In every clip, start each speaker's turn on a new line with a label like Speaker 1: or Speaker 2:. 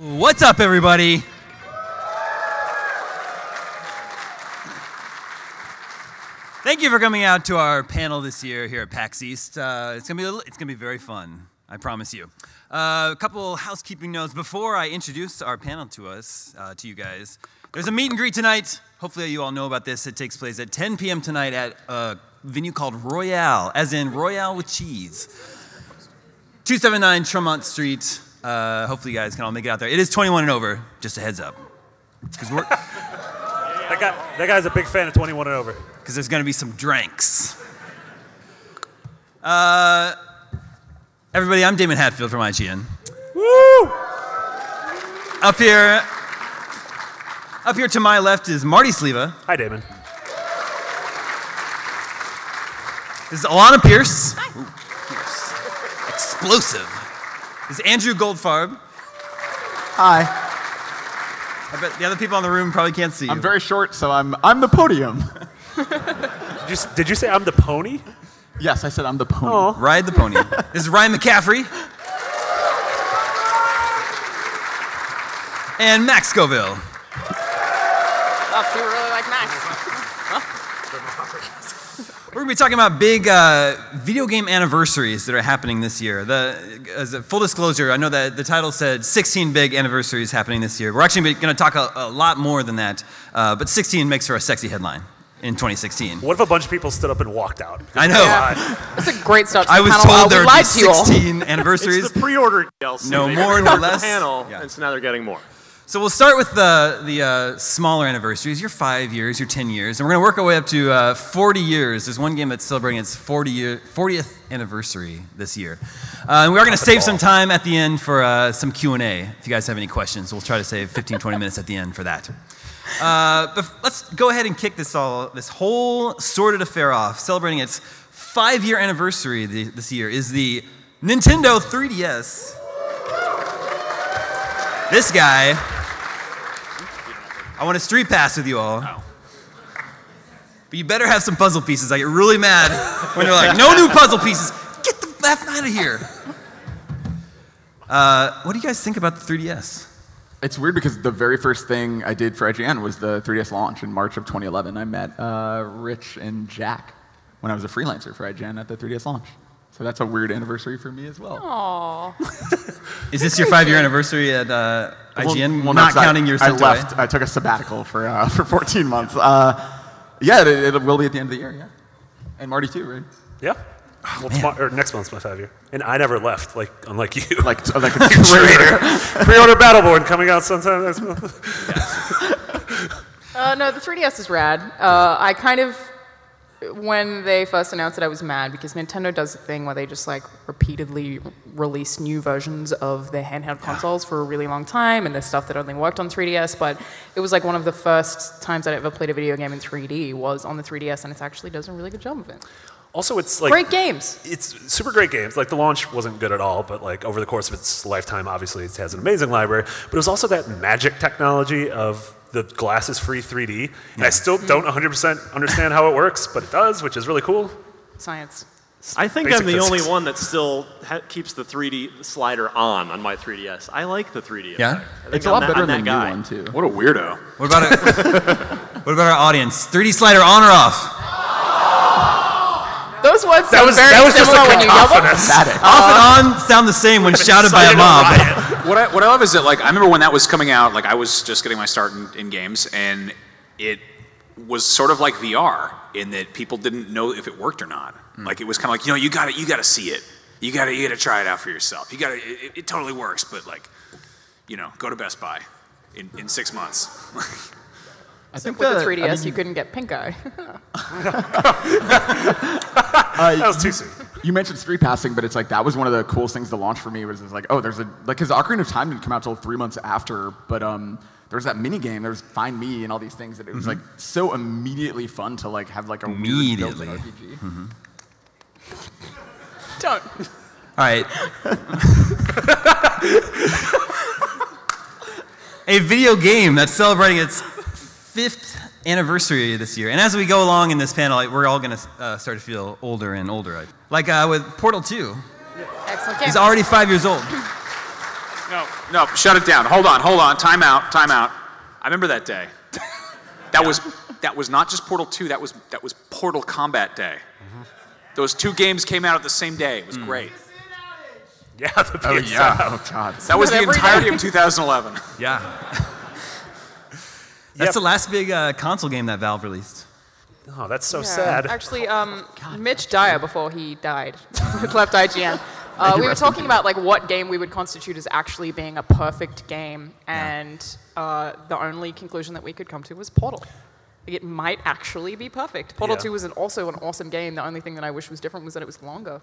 Speaker 1: What's up, everybody? Thank you for coming out to our panel this year here at PAX East. Uh, it's gonna be it's gonna be very fun. I promise you. Uh, a couple housekeeping notes before I introduce our panel to us uh, to you guys. There's a meet and greet tonight. Hopefully, you all know about this. It takes place at 10 p.m. tonight at a venue called Royale, as in Royale with cheese. 279 Tremont Street. Uh, hopefully, you guys can all make it out there. It is 21 and over. Just a heads up, because we're
Speaker 2: That guy, that guy's a big fan of 21 and over.
Speaker 1: because there's going to be some drinks. Uh, everybody, I'm Daemon Hatfield from IGN.
Speaker 2: Woo!
Speaker 1: Up here, up here to my left is Marty Sliva.
Speaker 2: Hi, Daemon.
Speaker 1: This is Alanah Pearce. Ooh, Pearce. Explosive. This is Andrew Goldfarb.
Speaker 3: Hi.
Speaker 1: I bet the other people in the room probably can't see you.
Speaker 3: I'm very short, so I'm I'm the podium.
Speaker 2: Did you, did you say I'm the pony?
Speaker 3: yes, I said I'm the pony.
Speaker 2: Oh.
Speaker 1: Ride the pony. this is Ryan McCaffrey. And Max Scoville.
Speaker 4: Oh, people really like Max.
Speaker 1: We're going to be talking about big uh, video game anniversaries that are happening this year. The, as a full disclosure, I know that the title said 16 big anniversaries happening this year. We're actually going to talk a, a, lot more than that, uh, but 16 makes for a sexy headline in 2016.
Speaker 2: What if a bunch of people stood up and walked out?
Speaker 1: I know.
Speaker 2: God.
Speaker 4: That's a great start to
Speaker 1: I was
Speaker 4: panel.
Speaker 1: told
Speaker 4: Uh,
Speaker 1: there
Speaker 4: we
Speaker 1: would be
Speaker 4: lied to you all.
Speaker 1: 16 anniversaries.
Speaker 5: It's the pre-order DLC.
Speaker 1: No more, no less.
Speaker 5: Panel,
Speaker 1: Yeah.
Speaker 5: and so now they're getting more.
Speaker 1: So we'll start with the, the uh, smaller anniversaries, your five years, your 10 years, and we're going to work our way up to uh, 40 years. There's one game that's celebrating its 40 year, 40th anniversary this year. Uh, and we are going to save some time at the end for uh, some Q&A. If you guys have any questions, we'll try to save 15, 20 minutes at the end for that. Uh, but let's go ahead and kick this, all, this whole sordid affair off. Celebrating its five-year anniversary the, this year is the Nintendo 3DS. This guy I want a street pass with you all. But you better have some puzzle pieces. I get really mad when they're like, no new puzzle pieces. Get the F out of here. Uh, what do you guys think about the 3DS?
Speaker 3: It's weird because the very first thing I did for IGN was the 3DS launch in March of 2011. I met uh, Rich and Jack when I was a freelancer for IGN at the 3DS launch. So that's a weird anniversary for me as well.
Speaker 4: Aw.
Speaker 1: Is this your five year anniversary at uh,
Speaker 3: Well-
Speaker 1: IGN?
Speaker 3: well, no,
Speaker 1: Not
Speaker 3: 'cause I-
Speaker 1: counting your
Speaker 3: I
Speaker 1: stint away?
Speaker 3: left. I took a sabbatical for uh, for 14 months. Uh, yeah, it, it will be at the end of the year. Yeah, and Marty too, right?
Speaker 2: Yeah. Well, tomorrow, or next month's my five year. And I never left, like unlike you.
Speaker 3: Like t- like a traitor.
Speaker 2: Pre-order Battleborn coming out sometime next month.
Speaker 4: Uh, no, the 3DS is rad. Uh, I kind of, when they first announced it, I was mad because Nintendo does a thing where they just like repeatedly release new versions of their handheld consoles for a really long time, and there's stuff that only worked on 3DS. But it was like one of the first times I ever played a video game in 3D was on the 3DS, and it actually does a really good job of it.
Speaker 2: Also, it's like
Speaker 4: Great games.
Speaker 2: it's super great games. Like the launch wasn't good at all, but like over the course of its lifetime, obviously it has an amazing library. But it was also that magic technology of the glasses free 3D. And I still don't 100% understand how it works, but it does, which is really cool.
Speaker 4: Science.
Speaker 5: I think
Speaker 2: Basic
Speaker 5: I'm the
Speaker 2: physics.
Speaker 5: only one that still ha- keeps the 3D slider on on my 3DS. I like the 3D.
Speaker 1: Yeah?
Speaker 5: effect. I think
Speaker 3: It's a
Speaker 5: I'm
Speaker 3: lot
Speaker 5: that-
Speaker 3: better
Speaker 5: I'm
Speaker 3: than the new one too.
Speaker 6: What a weirdo.
Speaker 1: What about, our, what about our audience? 3D slider on or off?
Speaker 4: Those words
Speaker 2: That
Speaker 4: sound
Speaker 2: was,
Speaker 4: very
Speaker 2: that was just
Speaker 4: similar
Speaker 2: a
Speaker 4: when you yell them.
Speaker 2: cacophonous.
Speaker 3: Static.
Speaker 1: Off and on sound the same when shouted by a mob.
Speaker 2: Riot.
Speaker 6: What I, what I love is that, like, I remember when that was coming out, like, I was just getting my start in, in games, and it was sort of like VR in that people didn't know if it worked or not. Hmm. Like, it was kind of like, you know, you got to you got to see it. You got to you got to try it out for yourself. You got to. It, it totally works, but like, you know, go to Best Buy in, in six months.
Speaker 3: I think
Speaker 4: With the
Speaker 3: that-
Speaker 4: 3DS,
Speaker 3: I mean,
Speaker 4: you couldn't get pink eye.
Speaker 2: That was too soon.
Speaker 3: You mentioned street passing, but it's like that was one of the coolest things to launch for me. Was it's like, oh, there's a like because Ocarina of Time didn't come out till three months after, but um, there was that mini game. There was Find Me and all these things that it was like so immediately fun to like have like a weird built-in
Speaker 1: Immediately.
Speaker 3: RPG.
Speaker 4: Don't.
Speaker 1: All right. a video game that's celebrating its fifth anniversary this year. And as we go along in this panel, like, we're all going to uh, start to feel older and older. Like uh, with Portal 2,
Speaker 4: Excellent
Speaker 1: he's already five years old.
Speaker 6: No, no, shut it down. Hold on, hold on. Time out, time out. I remember that day. That was that was not just Portal 2, that was that was Portal Combat Day. Those two games came out at the same day. It was great.
Speaker 2: Yeah, the PS.
Speaker 3: Oh yeah. Oh god.
Speaker 6: That was the entirety of 2011.
Speaker 1: Yeah. That's
Speaker 2: Yep.
Speaker 1: the last big uh, console game that Valve released.
Speaker 2: Oh, that's so
Speaker 4: Yeah.
Speaker 2: sad.
Speaker 4: Actually, um, Mitch Dyer, before he died, left IGN. Uh, we were talking about like what game we would constitute as actually being a perfect game, and uh, the only conclusion that we could come to was Portal. Like, It might actually be perfect. Portal
Speaker 2: Yeah.
Speaker 4: 2 was an, also an awesome game. The only thing that I wish was different was that it was longer.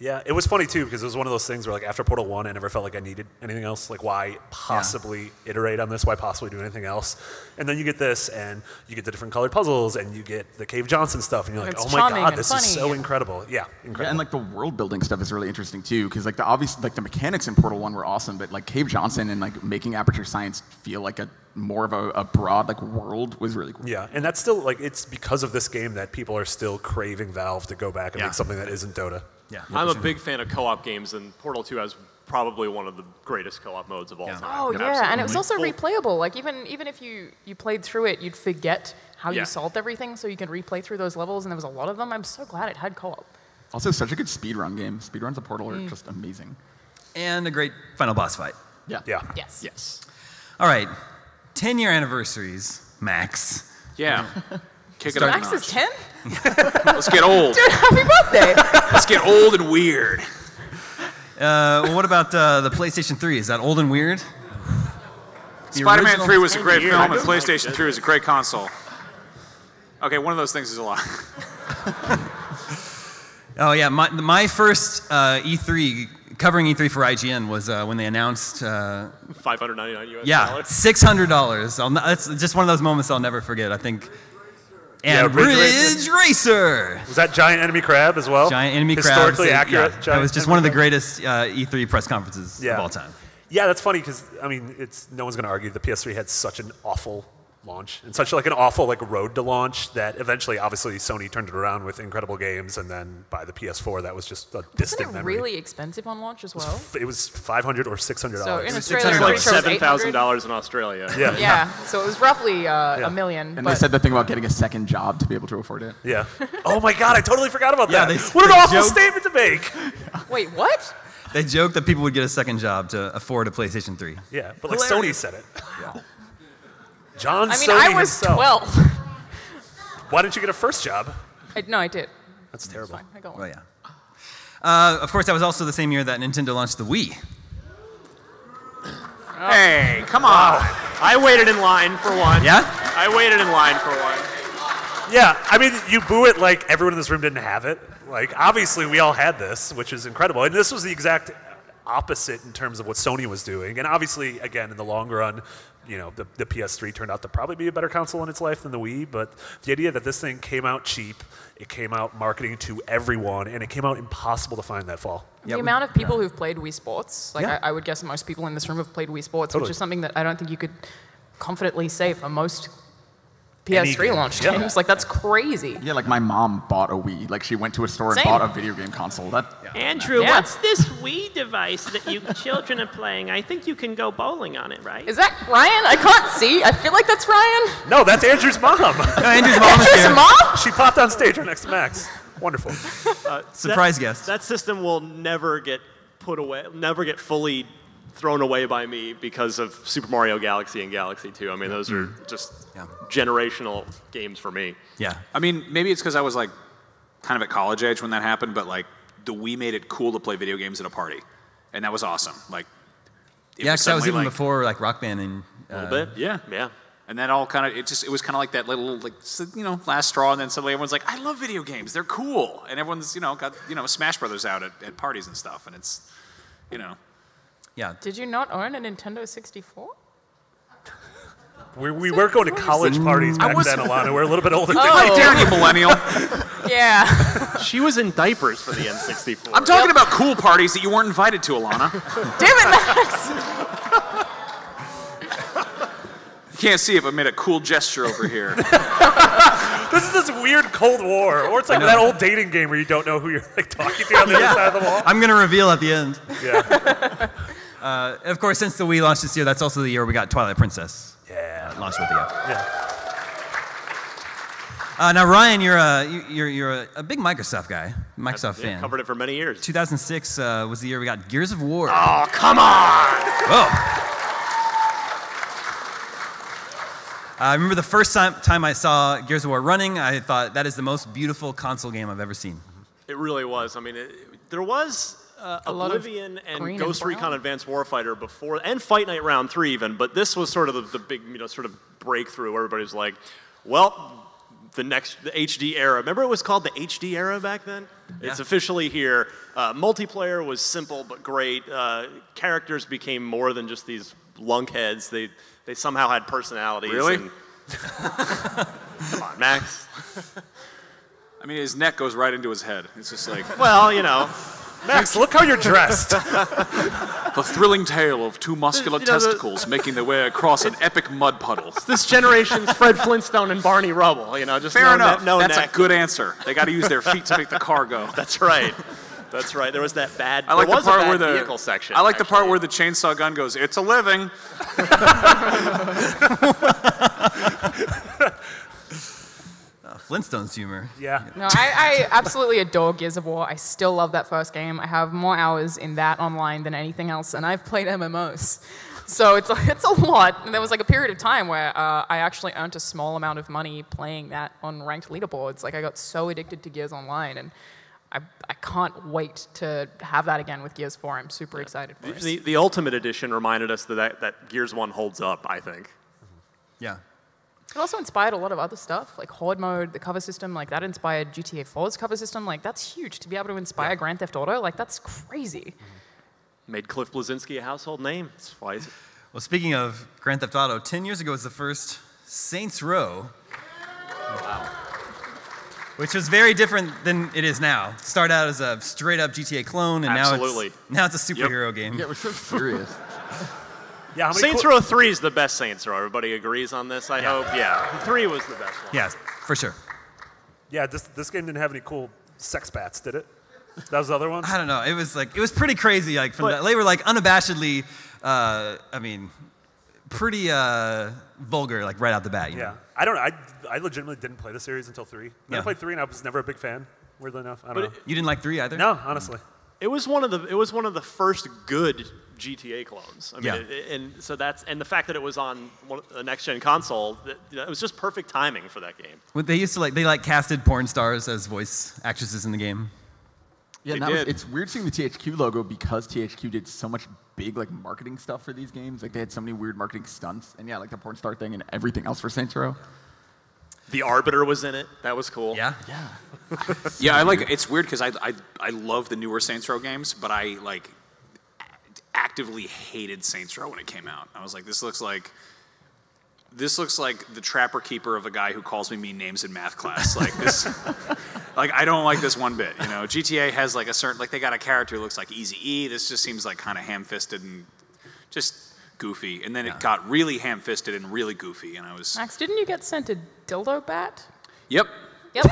Speaker 2: Yeah, it was funny too because it was one of those things where like after Portal One, I never felt like I needed anything else. Like why possibly iterate on this? Why possibly do anything else? And then you get this, and you get the different colored puzzles, and you get the Cave Johnson stuff, and you're like,
Speaker 4: It's
Speaker 2: oh my god, this
Speaker 4: funny
Speaker 2: is so incredible. Yeah,
Speaker 3: Yeah,
Speaker 2: incredible.
Speaker 3: and like the world building stuff is really interesting too, because like the obvious like the mechanics in Portal One were awesome, but like Cave Johnson and like making Aperture Science feel like a more of a, a broad like world was really cool.
Speaker 2: yeah, and that's still like it's because of this game that people are still craving Valve to go back and
Speaker 1: Yeah.
Speaker 2: make something that isn't Dota.
Speaker 1: Yeah.
Speaker 5: I'm a big fan of co-op games, and Portal 2 has probably one of the greatest co-op modes of all
Speaker 1: Yeah.
Speaker 5: time.
Speaker 4: Oh yeah, and it was also
Speaker 5: Full-
Speaker 4: replayable. Like even even if you you played through it, you'd forget how
Speaker 5: Yeah.
Speaker 4: you solved everything, so you can replay through those levels. And there was a lot of them. I'm so glad it had co-op.
Speaker 3: Also, such a good speedrun game. Speedruns of Portal
Speaker 4: Mm.
Speaker 3: are just amazing.
Speaker 1: And a great final boss fight.
Speaker 3: Yeah.
Speaker 2: Yeah.
Speaker 4: Yes.
Speaker 5: Yes.
Speaker 1: All right. 10 year anniversaries, Max.
Speaker 6: Yeah. Kick it up.
Speaker 4: Max is ten.
Speaker 6: Let's get old.
Speaker 4: Dude, happy birthday!
Speaker 6: Let's get old and weird.
Speaker 1: Uh, well, what about uh, the PlayStation 3? Is that old and weird? The
Speaker 6: Spider-Man
Speaker 1: original-
Speaker 6: 3 was a great
Speaker 5: years.
Speaker 6: film, and
Speaker 5: like
Speaker 6: PlayStation 3 was a great console. Okay, one of those things is a lot.
Speaker 1: Oh, yeah. My, my first uh, E3, covering E3 for IGN, was uh, when they announced, uh,
Speaker 5: 599 US
Speaker 1: yeah,
Speaker 5: dollars.
Speaker 1: $600. That's just one of those moments I'll never forget, I think.
Speaker 2: Yeah,
Speaker 1: And
Speaker 2: Ridge
Speaker 1: Ridge, Racer!
Speaker 2: Was that Giant Enemy Crab as well?
Speaker 1: Giant enemy crab,
Speaker 2: Historically accurate.
Speaker 1: Yeah, that was just
Speaker 2: enemy
Speaker 1: one of the greatest uh, E3 press conferences
Speaker 2: Yeah.
Speaker 1: of all time.
Speaker 2: Yeah, that's funny because I mean, it's no one's going to argue the PS3 had such an awful launch and such like an awful like road to launch that eventually, obviously, Sony turned it around with incredible games, and then by the PS4, that was just a distant
Speaker 4: Isn't it
Speaker 2: memory.
Speaker 4: really expensive on launch as well?
Speaker 2: It was 500 or 600
Speaker 4: So
Speaker 2: dollars.
Speaker 4: in
Speaker 1: It's
Speaker 4: Australia, I'm
Speaker 1: $600.
Speaker 4: pretty sure it was
Speaker 5: Seven
Speaker 4: 800.
Speaker 5: dollars in Australia.
Speaker 2: yeah,
Speaker 4: Yeah, so it was roughly uh,
Speaker 2: Yeah.
Speaker 4: a million.
Speaker 3: And
Speaker 4: but
Speaker 3: they said the thing about getting a second job to be able to afford it.
Speaker 2: yeah. Oh my God, I totally forgot about
Speaker 1: Yeah,
Speaker 2: that.
Speaker 1: they-
Speaker 2: what an
Speaker 1: they
Speaker 2: awful
Speaker 1: joked-
Speaker 2: statement to make.
Speaker 4: wait, what?
Speaker 1: They joked that people would get a second job to afford a PlayStation 3.
Speaker 2: Yeah, but like
Speaker 1: Hilarious.
Speaker 2: Sony said it. John
Speaker 4: I mean,
Speaker 2: Sony
Speaker 4: I was
Speaker 2: himself.
Speaker 4: 12.
Speaker 2: Why didn't you get a first job?
Speaker 4: I, no, I did.
Speaker 2: That's terrible.
Speaker 4: Fine, I got one.
Speaker 1: Well, yeah. Uh, of course, that was also the same year that Nintendo launched the Wii.
Speaker 6: Hey, come on.
Speaker 5: I waited in line for one.
Speaker 1: Yeah?
Speaker 5: I waited in line for one.
Speaker 2: Yeah, I mean, you boo it like everyone in this room didn't have it. Like, obviously, we all had this, which is incredible. And this was the exact opposite in terms of what Sony was doing. And obviously, again, in the long run, you know, the, the PS3 turned out to probably be a better console in its life than the Wii. But the idea that this thing came out cheap, it came out marketing to everyone, and it came out impossible to find that fall.
Speaker 1: Yeah,
Speaker 4: the
Speaker 1: we-
Speaker 4: amount of people who've played Wii Sports, like
Speaker 2: Yeah.
Speaker 4: I, I would guess most people in this room have played Wii Sports,
Speaker 2: Totally.
Speaker 4: which is something that I don't think you could confidently say for most
Speaker 2: Any
Speaker 4: PS3
Speaker 2: game.
Speaker 4: launch
Speaker 2: Yeah.
Speaker 4: games. Like that's crazy.
Speaker 3: Yeah, like my mom bought a Wii. Like she went to a store and bought a video game console. That
Speaker 7: Andrew,
Speaker 4: Yeah.
Speaker 7: what's this Wii device that you children are playing? I think you can go bowling on it, right?
Speaker 4: Is that Ryan? I can't see. I feel like that's Ryan.
Speaker 2: No, that's Andrew's mom.
Speaker 1: No, Andrew's mom
Speaker 4: Andrew's
Speaker 1: here.
Speaker 4: mom?
Speaker 2: she popped on stage right next to Max. Wonderful.
Speaker 1: Uh, Surprise guest.
Speaker 5: That system will never get put away, never get fully thrown away by me because of Super Mario Galaxy and Galaxy 2. I mean, those are just
Speaker 1: Yeah.
Speaker 5: generational games for me.
Speaker 1: yeah.
Speaker 6: I mean, maybe it's because I was like kind of at college age when that happened, but like the Wii made it cool to play video games at a party, and that was awesome. Like, it
Speaker 1: Yeah, 'cause that was even
Speaker 6: like-
Speaker 1: before like Rock Band and
Speaker 5: A
Speaker 1: uh,
Speaker 5: little bit?
Speaker 6: Yeah.
Speaker 5: Yeah.
Speaker 6: And that all kind of it just it was kind of like that little like you know last straw, and then suddenly everyone's like, I love video games, they're cool, and everyone's you know got you know Smash Brothers out at, at parties and stuff, and it's you know
Speaker 1: yeah.
Speaker 4: Did you not own a Nintendo 64?
Speaker 2: We, we were going to college parties back
Speaker 6: was-
Speaker 2: then, Alanah. We're a little bit older.
Speaker 4: Oh.
Speaker 6: How dare you, millennial?
Speaker 4: Yeah.
Speaker 5: She was in diapers for the N64.
Speaker 6: I'm talking about cool parties that you weren't invited to, Alanah.
Speaker 4: Damn it, Max.
Speaker 6: You can't see it, but made a cool gesture over here.
Speaker 2: This is this weird Cold War, or it's like that old dating game where you don't know who you're like talking to on the other side of the wall.
Speaker 1: I'm gonna reveal at the end.
Speaker 2: Yeah.
Speaker 1: Uh, of course, since the Wii launched this year, that's also the year we got Twilight Princess.
Speaker 2: Yeah.
Speaker 1: Uh, launched with the app.
Speaker 2: Yeah.
Speaker 1: Uh, now, Ryan, you're a you- you're, you're a, a big Microsoft guy, Microsoft
Speaker 5: Yeah,
Speaker 1: fan.
Speaker 5: covered it for many years.
Speaker 1: 2006 uh, was the year we got Gears of War.
Speaker 5: Oh, come on!
Speaker 1: Whoa. I remember the first time, time I saw Gears of War running, I thought that is the most beautiful console game I've ever seen.
Speaker 5: It really was. I mean, it, there was uh,
Speaker 4: A
Speaker 5: Oblivion and
Speaker 4: green and
Speaker 5: Ghost Recon. Advanced Warfighter before, and Fight Night Round 3 even, but this was sort of the, the big, you know, sort of breakthrough where everybody's like, well, the next, the HD era. Remember it was called the HD era back then? It's officially here. Uh, multiplayer was simple but great. Uh, characters became more than just these lunkheads. They, they somehow had personalities.
Speaker 6: Really?
Speaker 5: and- Come on, Max.
Speaker 6: I mean, his neck goes right into his head. It's just like
Speaker 5: Well, you know.
Speaker 2: Max, look how you're dressed.
Speaker 6: the thrilling tale of two muscular
Speaker 5: You know, the-
Speaker 6: testicles making their way across an epic mud puddle.
Speaker 5: this generation's Fred Flintstone and Barney Rubble. You know, just
Speaker 6: Fair
Speaker 5: no
Speaker 6: enough.
Speaker 5: Ne- no
Speaker 6: That's
Speaker 5: neck.
Speaker 6: a good answer. They got to use their feet to make the car go.
Speaker 5: That's right. That's right. There was that bad.
Speaker 6: I like
Speaker 5: there
Speaker 6: the
Speaker 5: was a
Speaker 6: part
Speaker 5: bad
Speaker 6: where the
Speaker 5: vehicle section.
Speaker 6: I like the part where the chainsaw gun goes. It's a living.
Speaker 1: Flintstones humor.
Speaker 2: yeah.
Speaker 4: No, I, I absolutely adore Gears of War. I still love that first game. I have more hours in that online than anything else, and I've played MMOs. So it's, it's a lot. And there was like a period of time where uh, I actually earned a small amount of money playing that on ranked leaderboards. Like I got so addicted to Gears Online, and I, I can't wait to have that again with Gears 4. I'm super excited for it.
Speaker 5: the, the Ultimate Edition reminded us that, that that Gears One holds up. I think.
Speaker 1: Yeah.
Speaker 4: It also inspired a lot of other stuff, like Horde mode, the cover system, like that inspired GTA 4's cover system. Like that's huge to be able to inspire Grand Theft Auto. Like that's crazy. Mm-hmm.
Speaker 5: Made Cliff Bleszinski a household name. That's why. he's-
Speaker 1: Well, speaking of Grand Theft Auto, 10 years ago was the first Saints Row. Wow. Which was very different than it is now. Started out as a straight up GTA clone, and
Speaker 5: Absolutely.
Speaker 1: now it's now it's a superhero game.
Speaker 3: Yeah, we're so serious.
Speaker 2: Yeah. How many
Speaker 5: Saints
Speaker 2: cool-
Speaker 5: Row Three is the best Saints Row. Everybody agrees on this. I hope. Yeah. Three was the best one.
Speaker 1: Yes, for sure.
Speaker 2: Yeah. This this game didn't have any cool sex bats, did it? That was the other one.
Speaker 1: I don't know. It was like it was pretty crazy. Like from
Speaker 5: But-
Speaker 1: the, they were like unabashedly, uh, I mean, pretty uh, vulgar. Like right out the bat. You
Speaker 2: Yeah.
Speaker 1: Know?
Speaker 2: I don't know. I, I legitimately didn't play the series until three. Then
Speaker 1: Yeah.
Speaker 2: I played three, and I was never a big fan. Weirdly enough, I don't
Speaker 5: But
Speaker 2: know.
Speaker 5: it-
Speaker 1: You didn't like three either.
Speaker 2: no, honestly.
Speaker 5: It was one of the it was one of the first good GTA clones. I mean,
Speaker 1: Yeah.
Speaker 5: it, and so that's and the fact that it was on one, a next gen console, that, you know, it was just perfect timing for that game.
Speaker 1: What They used to like they like casted porn stars as voice actresses in the game.
Speaker 3: Yeah,
Speaker 6: They
Speaker 3: and was,
Speaker 6: did.
Speaker 3: it's weird seeing the THQ logo because THQ did so much big like marketing stuff for these games. Like they had so many weird marketing stunts, and yeah, like the porn star thing and everything else for Saints Row.
Speaker 5: The Arbiter was in it. That was cool.
Speaker 1: Yeah.
Speaker 3: Yeah.
Speaker 6: Yeah, I like. It's weird because I, I I love the newer Saints Row games, but I like actively hated Saints Row when it came out. I was like, this looks like. This looks like the trapper keeper of a guy who calls me mean names in math class. Like this, like I don't like this one bit. You know, GTA has like a certain like they got a character who looks like Easy E. This just seems like kind of ham-fisted and just goofy. And then it got really ham-fisted and really goofy, and I was,
Speaker 4: Max, didn't you get sent a dildo bat?
Speaker 6: yep,
Speaker 4: Yep.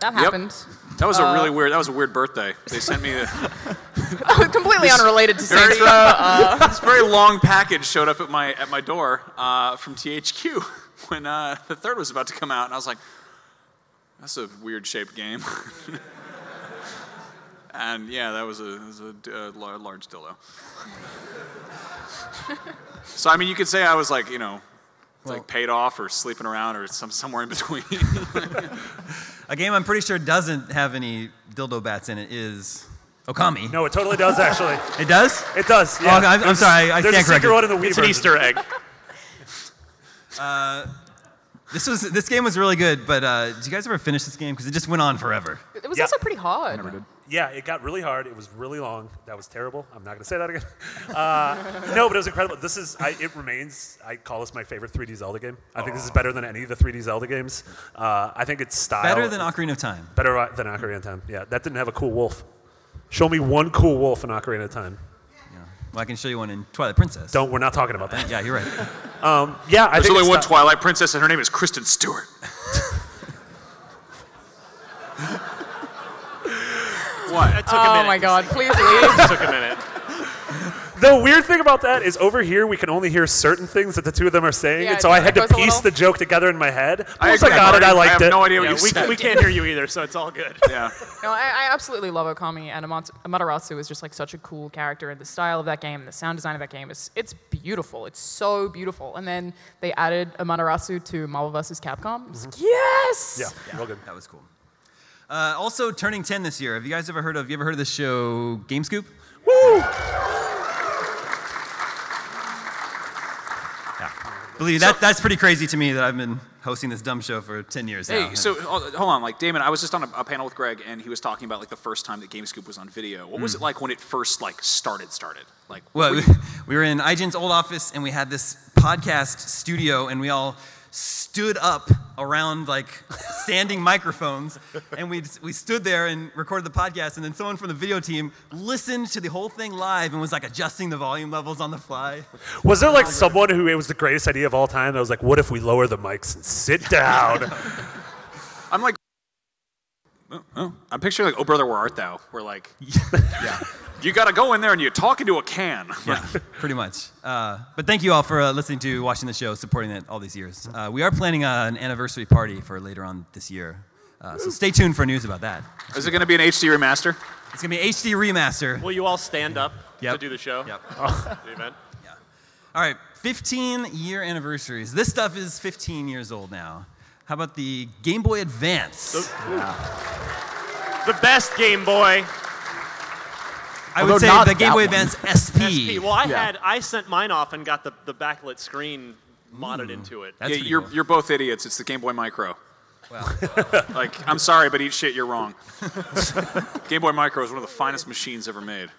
Speaker 4: that happened. Yep.
Speaker 6: that was a really weird. That was a weird birthday. They sent me. A,
Speaker 4: Completely unrelated to
Speaker 6: very-
Speaker 4: Saints Row. Uh,
Speaker 6: this very long package showed up at my at my door uh, from THQ when uh, the third was about to come out, and I was like, "That's a weird shaped game." And yeah, that was a, was a d- uh, lar- large dildo. so I mean, you could say I was like, you know, like paid off or sleeping around or some somewhere in between.
Speaker 1: A game I'm pretty sure doesn't have any dildo bats in it is Okami.
Speaker 2: No, it totally does actually.
Speaker 1: It does?
Speaker 2: It does. Yeah.
Speaker 1: Oh, I'm- I'm
Speaker 2: There's-
Speaker 1: sorry, I
Speaker 2: There's
Speaker 1: stand
Speaker 2: a secret
Speaker 1: corrected.
Speaker 2: one in the Wii
Speaker 5: It's an. Easter egg.
Speaker 1: This was this game was really good, but uh, did you guys ever finish this game? Because it just went on forever.
Speaker 4: it was
Speaker 2: Yeah.
Speaker 4: also pretty hard.
Speaker 3: I Never did.
Speaker 2: Yeah, it got really hard. It was really long. That was terrible. I'm not going to say that again. Uh, no, but it was incredible. This is, I, it remains, I call this my favorite 3D Zelda game. I think this is better than any of the 3D Zelda games. Uh, I think its style.
Speaker 1: Better than Ocarina of Time.
Speaker 2: Better than Ocarina of Time. Yeah, that didn't have a cool wolf. Show me one cool wolf in Ocarina of Time.
Speaker 1: Well, I can show you one in Twilight Princess.
Speaker 2: Don't, we're not talking about that.
Speaker 1: Yeah, you're right.
Speaker 2: Yeah, I
Speaker 6: There's
Speaker 2: think
Speaker 6: only one Twilight Princess, and her name is Kristen Stewart. what?
Speaker 5: It took a
Speaker 4: oh
Speaker 5: minute.
Speaker 4: Oh my god, please leave.
Speaker 5: It took a minute.
Speaker 2: The weird thing about that is over here we can only hear certain things that the two of them are saying,
Speaker 4: Yeah,
Speaker 2: and so I had to piece the joke together in my head. But
Speaker 6: I
Speaker 2: once I
Speaker 6: agree,
Speaker 2: got it, I
Speaker 6: Marty.
Speaker 2: liked
Speaker 6: have
Speaker 2: it.
Speaker 6: no idea what
Speaker 5: Yeah,
Speaker 6: you
Speaker 5: we,
Speaker 6: said.
Speaker 5: we can't hear you either, so it's all good.
Speaker 6: yeah.
Speaker 4: No, I, I absolutely love Okami, and Amat- Amaterasu is just like such a cool character, and the style of that game, and the sound design of that game is it's beautiful. It's so beautiful. And then they added Amaterasu to Marvel vs. Capcom. It's like, mm-hmm. yes.
Speaker 2: Yeah, real good.
Speaker 1: That was cool. Uh, also turning 10 this year. Have you guys ever heard of? You ever heard of this show, Game Scoop?
Speaker 2: Woo!
Speaker 1: Yeah. Believe that. That's pretty crazy to me that I've been hosting this dumb show for 10 years now.
Speaker 6: Hey, so hold on, like Daemon, I was just on a, a panel with Greg, and he was talking about like the first time that GameScoop was on video. What was it like when it first like started? Started like
Speaker 1: Well, we, we were in IGN's old office and we had this podcast studio and we all stood up around like standing microphones and we we stood there and recorded the podcast and then someone from the video team listened to the whole thing live and was like adjusting the volume levels on the fly.
Speaker 2: Was there like someone who it was the greatest idea of all time that was like, what if we lower the mics and sit down?
Speaker 6: I'm like, oh, oh. I'm picturing like, oh brother, where art thou? We're like,
Speaker 1: Yeah.
Speaker 6: You got to go in there and you talk into a can.
Speaker 1: Yeah, pretty much. Uh, but thank you all for uh, listening to, watching the show, supporting it all these years. Uh, we are planning uh, an anniversary party for later on this year. Uh, so stay tuned for news about that.
Speaker 6: Is it going to be an HD remaster?
Speaker 1: It's going to be HD remaster.
Speaker 5: Will you all stand up
Speaker 1: Yep.
Speaker 5: to do the show?
Speaker 1: Yep.
Speaker 5: The event? Yeah.
Speaker 1: All right, 15 year anniversaries. This stuff is 15 years old now. How about the Game Boy Advance?
Speaker 5: The best Game Boy.
Speaker 1: I would say the Game Boy. Advance SP.
Speaker 5: SP. Well, I
Speaker 3: Yeah.
Speaker 5: had I sent mine off and got the, the backlit screen modded hmm. into it.
Speaker 1: That's
Speaker 6: yeah, you're
Speaker 1: cool.
Speaker 6: you're both idiots. It's the Game Boy Micro.
Speaker 1: Well,
Speaker 6: Like, I'm sorry, but eat shit, you're wrong. Game Boy Micro is one of the finest machines ever made.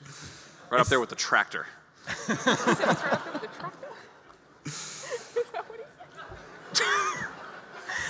Speaker 6: Right up there with the tractor.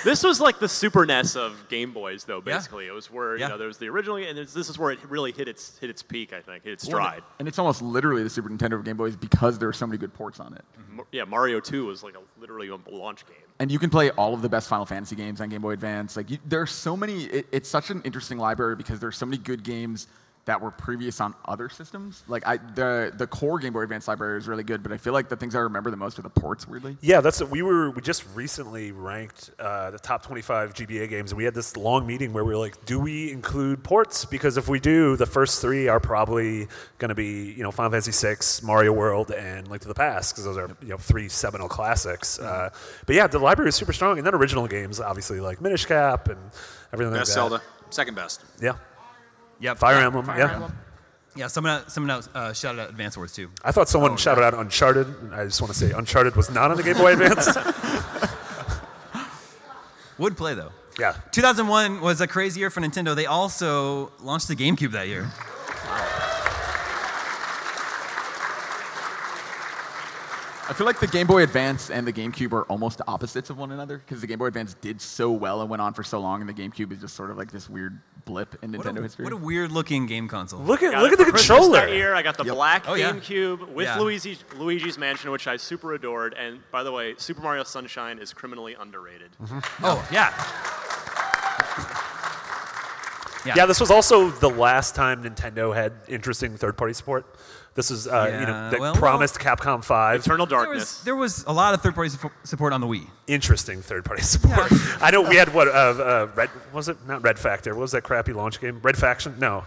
Speaker 5: This was like the Super NES of Game Boys, though.
Speaker 1: Yeah.
Speaker 5: Basically, it was where
Speaker 1: Yeah.
Speaker 5: you know there was the original, and it's- this is where it really hit its hit its peak. I think hit its stride.
Speaker 3: And it's almost literally the Super Nintendo of Game Boys because there are so many good ports on it.
Speaker 5: M- Yeah, Mario 2 was like a literally a launch game.
Speaker 3: And you can play all of the best Final Fantasy games on Game Boy Advance. Like you, there are so many. It, it's such an interesting library because there are so many good games that were previous on other systems. Like I, the the core Game Boy Advance library is really good, but I feel like the things I remember the most are the ports. Weirdly.
Speaker 2: Yeah, that's we were we just recently ranked uh, the top 25 GBA games, and we had this long meeting where we were like, do we include ports? Because if we do, the first three are probably going to be you know Final Fantasy VI, Mario World, and Link to the Past, because those are you know three seminal classics. Uh, but yeah, the library is super strong, and then original games, obviously like Minish Cap and everything
Speaker 6: Best
Speaker 2: like that.
Speaker 6: Zelda. Second best.
Speaker 2: Yeah,
Speaker 1: yep.
Speaker 2: Fire Emblem.
Speaker 4: Fire
Speaker 2: yeah.
Speaker 4: Emblem.
Speaker 1: Yeah, someone someone else uh, shouted out Advance Wars too.
Speaker 2: I thought someone
Speaker 1: Oh,
Speaker 2: shouted out Uncharted. I just want to say Uncharted was not on the Game Boy Advance.
Speaker 1: Would play though.
Speaker 2: yeah.
Speaker 1: 2001 was a crazy year for Nintendo. They also launched the GameCube that year.
Speaker 3: I feel like the Game Boy Advance and the GameCube are almost opposites of one another because the Game Boy Advance did so well and went on for so long, and the GameCube is just sort of like this weird blip in
Speaker 1: What
Speaker 3: Nintendo
Speaker 1: a,
Speaker 3: history.
Speaker 1: what a weird looking game console.
Speaker 2: Look at
Speaker 5: Got
Speaker 2: look at the
Speaker 5: for Christmas
Speaker 2: controller.
Speaker 5: That year, I got the black
Speaker 1: Oh, yeah.
Speaker 5: GameCube with
Speaker 1: Yeah.
Speaker 5: Luigi, Luigi's Mansion, which I super adored. And by the way, Super Mario Sunshine is criminally underrated. Mm-hmm.
Speaker 1: Oh, yeah.
Speaker 2: yeah. Yeah, this was also the last time Nintendo had interesting third-party support. This is, uh, you know, they
Speaker 1: well-
Speaker 2: promised Capcom 5.
Speaker 5: Eternal
Speaker 1: There
Speaker 5: Darkness.
Speaker 1: was, there was a lot of third party support on the Wii.
Speaker 2: interesting third-party support. I know we had what, uh, uh, Red, was it? Not Red Factor. What was that crappy launch game? Red Faction? No.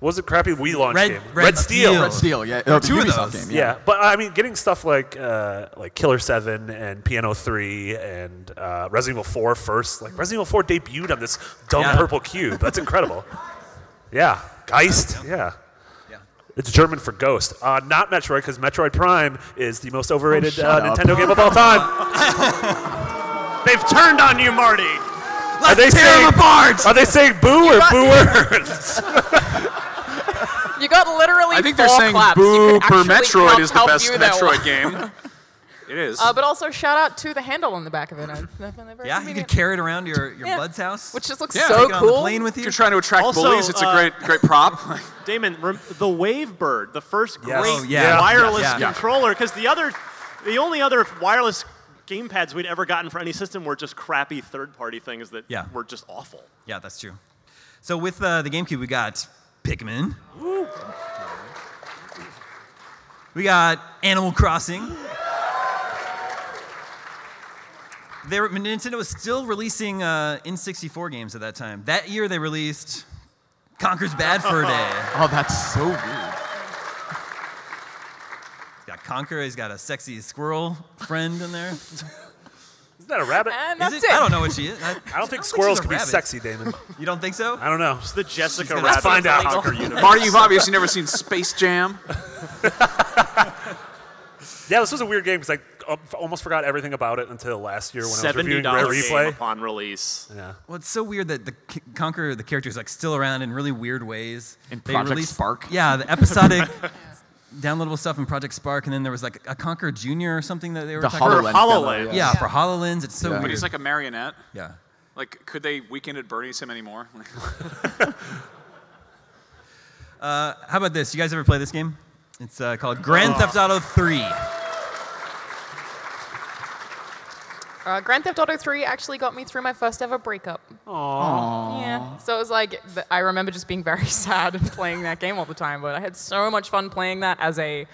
Speaker 2: What was it crappy Wii launch
Speaker 1: Red-
Speaker 2: game?
Speaker 1: Red
Speaker 2: Steel.
Speaker 1: Steel.
Speaker 3: Red Steel, yeah. Oh, the
Speaker 1: Two of
Speaker 3: Ubisoft
Speaker 1: those.
Speaker 3: game,
Speaker 2: Yeah, but I mean, getting stuff like uh, like Killer Seven and P.N.03 and uh, Resident Evil Four first. like Resident Evil 4 debuted on this dumb
Speaker 1: Yeah.
Speaker 2: purple cube. That's incredible. yeah, Geist. Yeah.
Speaker 1: Yeah.
Speaker 2: It's German for ghost. Uh, not Metroid, because Metroid Prime is the most overrated
Speaker 3: shut
Speaker 2: uh. Nintendo game of all time.
Speaker 5: They've turned on you, Marty.
Speaker 2: Are they
Speaker 1: tear 'em
Speaker 2: saying
Speaker 1: apart!
Speaker 2: Are they saying boo or booers?
Speaker 4: You got literally
Speaker 6: I think they're saying
Speaker 4: claps.
Speaker 6: Boo
Speaker 4: You
Speaker 6: per Metroid
Speaker 4: help-
Speaker 6: is the best Metroid game. It is.
Speaker 4: Uh, but also shout out to the handle on the back of it. I- I find that very
Speaker 1: Yeah, you
Speaker 4: convenient.
Speaker 1: could carry it around your, your
Speaker 4: Yeah.
Speaker 1: bud's house.
Speaker 4: Which just looks
Speaker 6: Yeah.
Speaker 4: so
Speaker 1: Take it on the
Speaker 4: cool.
Speaker 1: plane with
Speaker 6: if
Speaker 1: you.
Speaker 6: you're trying to attract
Speaker 5: Also,
Speaker 6: bullies, it's a
Speaker 5: uh,
Speaker 6: great great prop.
Speaker 5: Daemon, rem- the Wavebird, the first
Speaker 2: Yes.
Speaker 5: great
Speaker 1: Oh, yeah.
Speaker 5: wireless
Speaker 1: Yeah, yeah.
Speaker 5: controller, because the other, the only other wireless gamepads we'd ever gotten for any system were just crappy third-party things that
Speaker 1: Yeah.
Speaker 5: were just awful.
Speaker 1: Yeah, that's true. So with uh, the GameCube, we got Pikmin. We got Animal Crossing. They were, Nintendo was still releasing uh, N64 games at that time. That year they released Conker's Bad Fur Day.
Speaker 3: Oh, that's so weird.
Speaker 1: He's got Conker. He's got a sexy squirrel friend in there.
Speaker 2: Isn't that a rabbit?
Speaker 4: And
Speaker 1: Is
Speaker 4: that's
Speaker 1: it?
Speaker 4: it.
Speaker 1: I don't know what she is. I,
Speaker 2: I don't think
Speaker 1: she's
Speaker 2: squirrels can be
Speaker 1: rabbit.
Speaker 2: sexy, Daemon.
Speaker 1: You don't think so?
Speaker 2: I don't know.
Speaker 5: It's the Jessica
Speaker 1: gonna
Speaker 5: Rabbit
Speaker 2: find out.
Speaker 5: Conker universe.
Speaker 6: Marty, you've obviously never seen Space Jam.
Speaker 2: Yeah, this was a weird game because I uh, almost forgot everything about it until last year when I was reviewing
Speaker 5: dollar
Speaker 2: Rare
Speaker 5: game
Speaker 2: Replay.
Speaker 5: upon release.
Speaker 2: Yeah.
Speaker 1: Well, it's so weird that the K- Conker, the character is like still around in really weird ways.
Speaker 3: In
Speaker 1: They
Speaker 3: Project
Speaker 1: released-
Speaker 3: Spark?
Speaker 1: Yeah, the episodic downloadable stuff in Project Spark, and then there was like a Conker Junior or something that they were
Speaker 3: The
Speaker 1: talking
Speaker 5: For
Speaker 3: HoloLens.
Speaker 1: about.
Speaker 3: demo,
Speaker 5: HoloLens.
Speaker 1: Yeah, for Hololens, it's so
Speaker 3: Yeah.
Speaker 1: weird.
Speaker 6: But he's like a marionette.
Speaker 1: yeah.
Speaker 6: Like, could they weekend at Bernie's him anymore?
Speaker 1: Uh, how about this? You guys ever play this game? It's uh, called Grand Theft Auto 3.
Speaker 4: Uh, Grand Theft Auto 3 actually got me through my first ever breakup. Aww. Yeah. So it was like, I remember just being very sad and playing that game all the time, but I had so much fun playing that as a,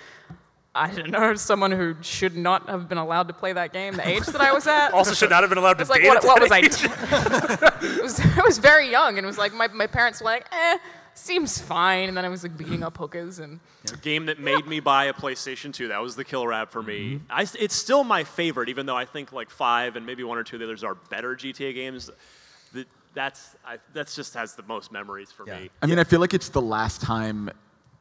Speaker 4: I don't know, someone who should not have been allowed to play that game, the age that I was at.
Speaker 2: Also, should not have been allowed to
Speaker 4: It was like,
Speaker 2: date
Speaker 4: what, what
Speaker 2: that
Speaker 4: was I?
Speaker 2: age.
Speaker 4: it, was, I was very young, and it was like, my, my parents were like, eh, seems fine. And then I was like beating up hookers, and
Speaker 5: A game that made me buy a PlayStation 2. That was the killer app for me.
Speaker 2: Mm-hmm.
Speaker 5: I s it's still my favorite, even though I think like five and maybe one or two of the others are better GTA games. The, that's I, that's just has the most memories for
Speaker 1: Yeah.
Speaker 5: me.
Speaker 3: I mean, I feel like it's the last time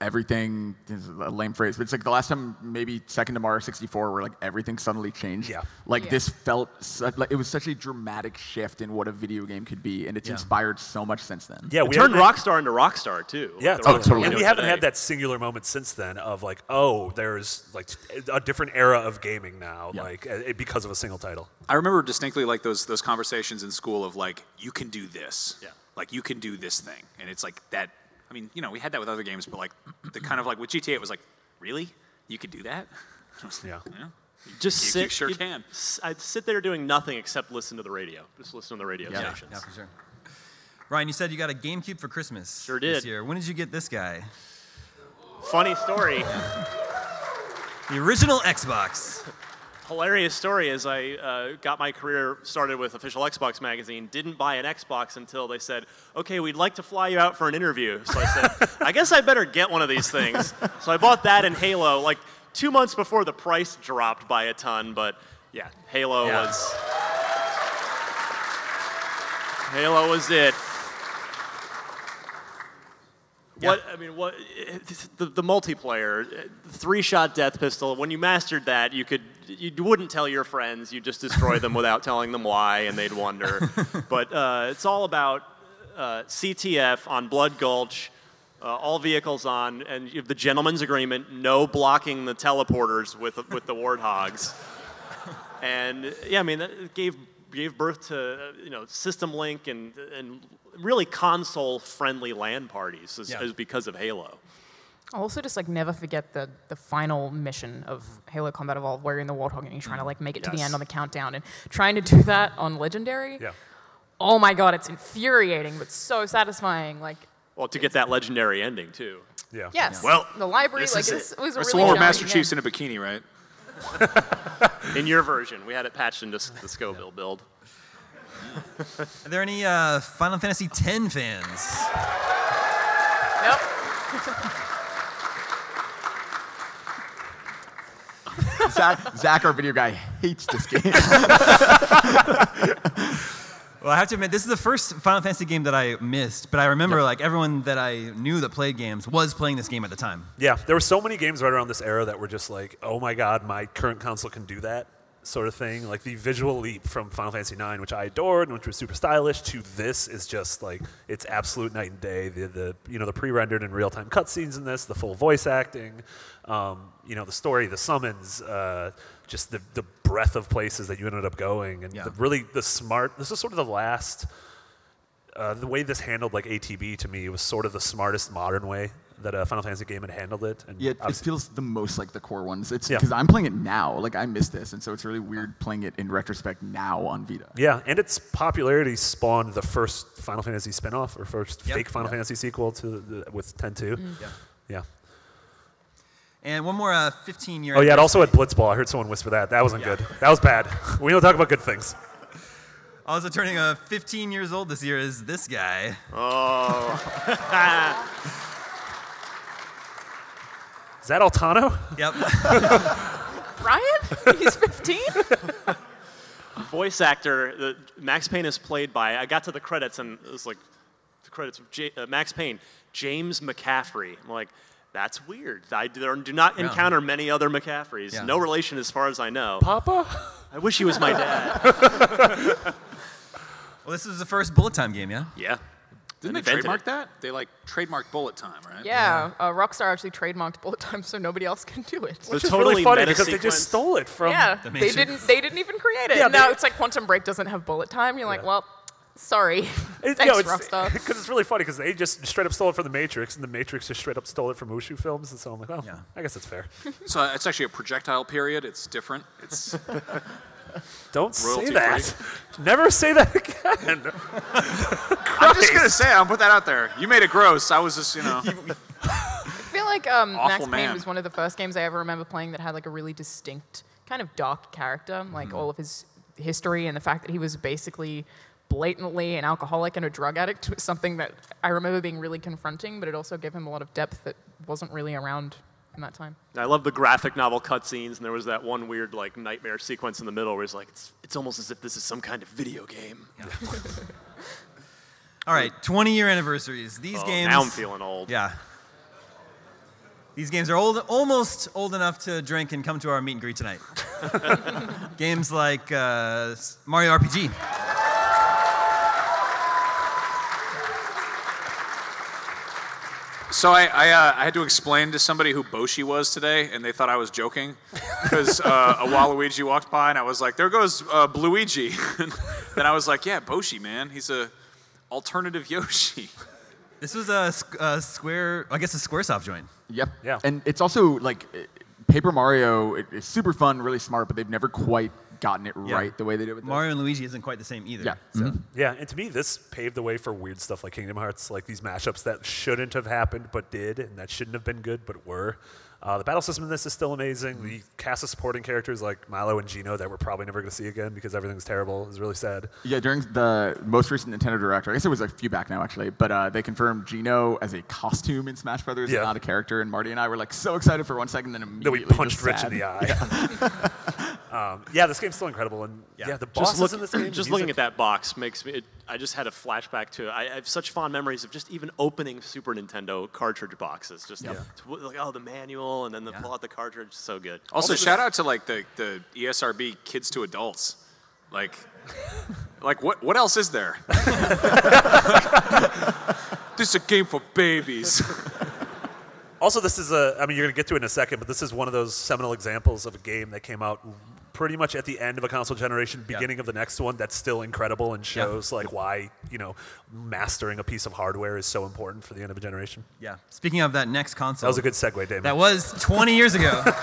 Speaker 3: everything is a lame phrase, but it's like the last time maybe second to Mario 64 where like everything suddenly changed.
Speaker 2: Yeah.
Speaker 3: Like
Speaker 4: Yeah.
Speaker 3: this felt su- like it was such a dramatic shift in what a video game could be, and it's
Speaker 1: Yeah.
Speaker 3: inspired so much since then.
Speaker 2: Yeah,
Speaker 5: It
Speaker 2: we
Speaker 5: turned
Speaker 2: haven't-
Speaker 5: Rockstar into Rockstar too.
Speaker 2: Yeah,
Speaker 5: The
Speaker 2: totally.
Speaker 5: Rockstar
Speaker 3: totally.
Speaker 2: And we haven't
Speaker 5: today.
Speaker 2: had that singular moment since then of like, oh, there's like a different era of gaming now,
Speaker 1: Yeah.
Speaker 2: like uh, because of a single title.
Speaker 6: I remember distinctly like those those conversations in school of like, you can do this.
Speaker 5: Yeah.
Speaker 6: Like you can do this thing. And it's like that I mean, you know, we had that with other games, but like the kind of like with GTA it was like, really? You could do that?
Speaker 2: Yeah.
Speaker 6: Yeah.
Speaker 5: Just
Speaker 6: You-
Speaker 5: sit.
Speaker 6: you sure
Speaker 5: you'd
Speaker 6: can.
Speaker 5: s- I'd sit there doing nothing except listen to the radio. Just listen to the radio
Speaker 1: Yeah,
Speaker 5: stations.
Speaker 1: yeah, for sure. Ryan, you said you got a GameCube for Christmas.
Speaker 5: Sure did.
Speaker 1: This
Speaker 5: did.
Speaker 1: year. When did you get this guy?
Speaker 5: Funny story.
Speaker 1: The original Xbox.
Speaker 5: hilarious story is I uh, got my career started with official Xbox magazine. Didn't buy an Xbox until they said, "Okay, we'd like to fly you out for an interview." So I said, "I guess I better get one of these things." So I bought that and Halo like two months before the price dropped by a ton. But yeah, Halo
Speaker 1: Yeah.
Speaker 5: was Halo was it. What I mean, what the, the multiplayer, three-shot death pistol. When you mastered that, you could you wouldn't tell your friends. You just destroy them without telling them why, and they'd wonder. but uh, it's all about uh, CTF on Blood Gulch. Uh, all vehicles on, and you have the gentleman's agreement: no blocking the teleporters with with the warthogs. and yeah, I mean, that gave gave birth to uh, you know System Link and and really console friendly LAN parties is,
Speaker 1: Yeah.
Speaker 5: is because of Halo.
Speaker 4: I'll also just like never forget the the final mission of Halo Combat Evolved, where you're in the Warthog and you're trying to like make it to the end on the countdown, and trying to do that on Legendary.
Speaker 2: Yeah.
Speaker 4: Oh my god, it's infuriating, but so satisfying. Like,
Speaker 5: Well, to get that legendary ending too.
Speaker 2: Yeah.
Speaker 4: yes.
Speaker 5: Well,
Speaker 4: the library,
Speaker 5: this
Speaker 4: like,
Speaker 5: is
Speaker 4: it's, it was a really
Speaker 6: the one where Master
Speaker 4: game.
Speaker 6: Chief's in a bikini, right?
Speaker 5: In your version, we had it patched into the Scoville build.
Speaker 1: Are there any uh, Final Fantasy X fans?
Speaker 4: Yep.
Speaker 3: Zach, Zach, our video guy, hates this game.
Speaker 1: Well, I have to admit, this is the first Final Fantasy game that I missed, but I remember like everyone that I knew that played games was playing this game at the time.
Speaker 2: Yeah, there were so many games right around this era that were just like, oh my god, my current console can do that sort of thing. Like the visual leap from Final Fantasy IX, which I adored and which was super stylish, to this is just like it's absolute night and day. The the you know the pre-rendered and real-time cutscenes in this, the full voice acting, um, you know the story, the summons, uh, just the the breadth of places that you ended up going, and
Speaker 1: Yeah.
Speaker 2: the, really the smart. This is sort of the last. Uh, the way this handled like ATB to me was sort of the smartest modern way that a Final Fantasy game had handled it. And
Speaker 3: yeah, it, it feels the most like the core ones. It's
Speaker 2: Yeah.
Speaker 3: because I'm playing it now. Like I missed this, and so it's really weird playing it in retrospect now on Vita.
Speaker 2: yeah, and its popularity spawned the first Final Fantasy spin-off or first
Speaker 1: Yep.
Speaker 2: fake Final
Speaker 1: Yeah.
Speaker 2: Fantasy sequel to the, with 10-2.
Speaker 1: Yeah.
Speaker 2: Yeah.
Speaker 1: And one more uh, 15 year.
Speaker 2: Oh yeah, it also had Blitzball. I heard someone whisper that. That wasn't good. That was bad. We don't talk about good things.
Speaker 1: Also turning uh, 15 years old this year is this guy.
Speaker 5: Oh.
Speaker 2: Is that Altano?
Speaker 1: Yep.
Speaker 4: Brian? He's 15?
Speaker 5: voice actor that Max Payne is played by. I got to the credits and it was like the credits of J- uh, Max Payne, James McCaffrey. I'm like, that's weird. I do do not
Speaker 1: Yeah.
Speaker 5: encounter many other McCaffreys.
Speaker 1: Yeah.
Speaker 5: No relation as far as I know.
Speaker 2: Papa?
Speaker 5: I wish he was my dad.
Speaker 1: Well, this is the first bullet time game, yeah?
Speaker 5: yeah.
Speaker 6: Didn't they
Speaker 5: Invented
Speaker 6: trademark
Speaker 5: it.
Speaker 6: that? They like trademarked bullet time, right?
Speaker 4: Yeah, uh, Rockstar actually trademarked bullet time so nobody else can do it.
Speaker 5: The
Speaker 2: Which is
Speaker 5: totally
Speaker 2: really funny
Speaker 5: meta
Speaker 2: because they just stole it from.
Speaker 4: yeah,
Speaker 1: The
Speaker 4: they didn't. They didn't even create it.
Speaker 2: Yeah,
Speaker 4: and now
Speaker 2: they-
Speaker 4: it's like Quantum Break doesn't have bullet time. You're like,
Speaker 2: Yeah.
Speaker 4: well, sorry.
Speaker 2: It,
Speaker 4: Thanks,
Speaker 2: no, it's,
Speaker 4: Rockstar.
Speaker 2: Because it's really funny because they just straight up stole it from the Matrix, and the Matrix just straight up stole it from Wushu films, and so I'm like, oh,
Speaker 1: Yeah.
Speaker 2: I guess it's fair.
Speaker 6: So uh, it's actually a projectile period. It's different. It's
Speaker 2: Don't say
Speaker 6: Royalty
Speaker 2: that. Never say that again.
Speaker 6: I'm just gonna say. I'll put that out there. You made it gross. I was just, you know.
Speaker 4: I feel like um, Max
Speaker 6: Awful
Speaker 4: Payne was one of the first games I ever remember playing that had like a really distinct kind of dark character, like
Speaker 6: Mm-hmm.
Speaker 4: all of his history and the fact that he was basically blatantly an alcoholic and a drug addict was something that I remember being really confronting, but it also gave him a lot of depth that wasn't really around in that time.
Speaker 5: I love the graphic novel cutscenes, and there was that one weird like nightmare sequence in the middle where it's like it's, it's almost as if this is some kind of video game.
Speaker 1: All right, 20 year anniversaries. These
Speaker 5: Oh,
Speaker 1: games.
Speaker 5: now I'm feeling old.
Speaker 1: Yeah. These games are old, almost old enough to drink and come to our meet and greet tonight. games like uh, Mario RPG.
Speaker 6: So I, I, uh, I had to explain to somebody who Boshi was today, and they thought I was joking because uh, a Waluigi walked by, and I was like, "There goes uh, Bluigi." then I was like, "Yeah, Boshi, man, he's a alternative Yoshi."
Speaker 1: This was a, a Square, I guess a SquareSoft joint.
Speaker 3: Yep.
Speaker 2: Yeah.
Speaker 3: And it's also like uh, Paper Mario it- it's super fun, really smart, but they've never quite gotten it
Speaker 1: Yeah.
Speaker 3: right the way they do with this.
Speaker 1: Mario and Luigi isn't quite the same either.
Speaker 3: Yeah.
Speaker 1: So.
Speaker 2: Yeah, and to me, this paved the way for weird stuff like Kingdom Hearts, like these mashups that shouldn't have happened but did, and that shouldn't have been good but were. Uh, the battle system in this is still amazing. The cast of supporting characters like Mallow and Geno that we're probably never going to see again because everything's terrible is really sad.
Speaker 3: Yeah, during the most recent Nintendo Direct, I guess it was a few back now actually, but uh, they confirmed Geno as a costume in Smash Brothers
Speaker 2: Yeah.
Speaker 3: and not a character. And Marty and I were like so excited for one second, then
Speaker 2: That
Speaker 3: immediately
Speaker 2: we punched
Speaker 3: just
Speaker 2: Rich
Speaker 3: sad.
Speaker 2: in the eye. um, yeah, this game's still incredible, and yeah,
Speaker 1: Yeah.
Speaker 2: the
Speaker 5: Just, look,
Speaker 2: in this game.
Speaker 5: just looking at that box makes me. It, I just had a flashback to. I, I have such fond memories of just even opening Super Nintendo cartridge boxes. Just
Speaker 2: Yeah.
Speaker 5: it's like oh the manual and then the pull out the cartridge. So good.
Speaker 6: Also, shout out to like the, the ESRB kids to adults. Like, like what what else is there? this is a game for babies.
Speaker 2: Also, this is a, I mean, you're going to get to it in a second, but this is one of those seminal examples of a game that came out pretty much at the end of a console generation,
Speaker 1: Yeah.
Speaker 2: beginning of the next one, that's still incredible and shows like why, you know, mastering a piece of hardware is so important for the end of a generation.
Speaker 1: Yeah. Speaking of that next console.
Speaker 2: That was a good segue, Daemon.
Speaker 1: That was 20 years ago.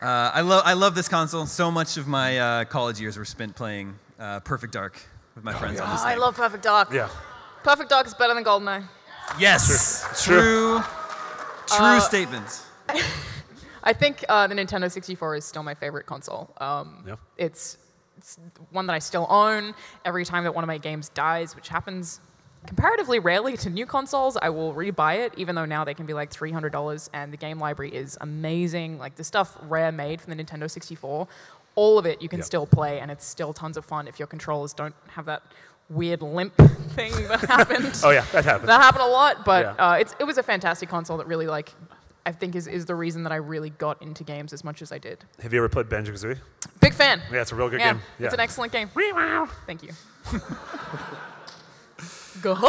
Speaker 1: Uh, I love I love this console. So much of my uh, college years were spent playing uh, Perfect Dark with my friends on this
Speaker 4: Oh, I love Perfect Dark.
Speaker 2: yeah.
Speaker 4: Perfect Dark is better than GoldenEye.
Speaker 1: yes,
Speaker 2: It's
Speaker 1: true, true
Speaker 4: Uh,
Speaker 1: statements.
Speaker 4: I think uh, the Nintendo 64 is still my favorite console. Um,
Speaker 2: Yeah.
Speaker 4: it's, it's one that I still own. Every time that one of my games dies, which happens comparatively rarely to new consoles, I will rebuy it, even though now they can be like $300 and the game library is amazing. Like the stuff Rare made from the Nintendo 64, all of it you can
Speaker 2: Yeah.
Speaker 4: still play and it's still tons of fun if your controllers don't have that weird limp thing that happened.
Speaker 2: Oh, yeah, that happened.
Speaker 4: That happened a lot, but
Speaker 2: Yeah.
Speaker 4: uh, it's, it was a fantastic console that really like I think is, is the reason that I really got into games as much as I did.
Speaker 2: Have you ever played Banjo Kazooie?
Speaker 4: Big fan.
Speaker 2: Yeah, it's a real good
Speaker 4: yeah,
Speaker 2: game.
Speaker 4: it's an excellent game. Thank you. Go. huh?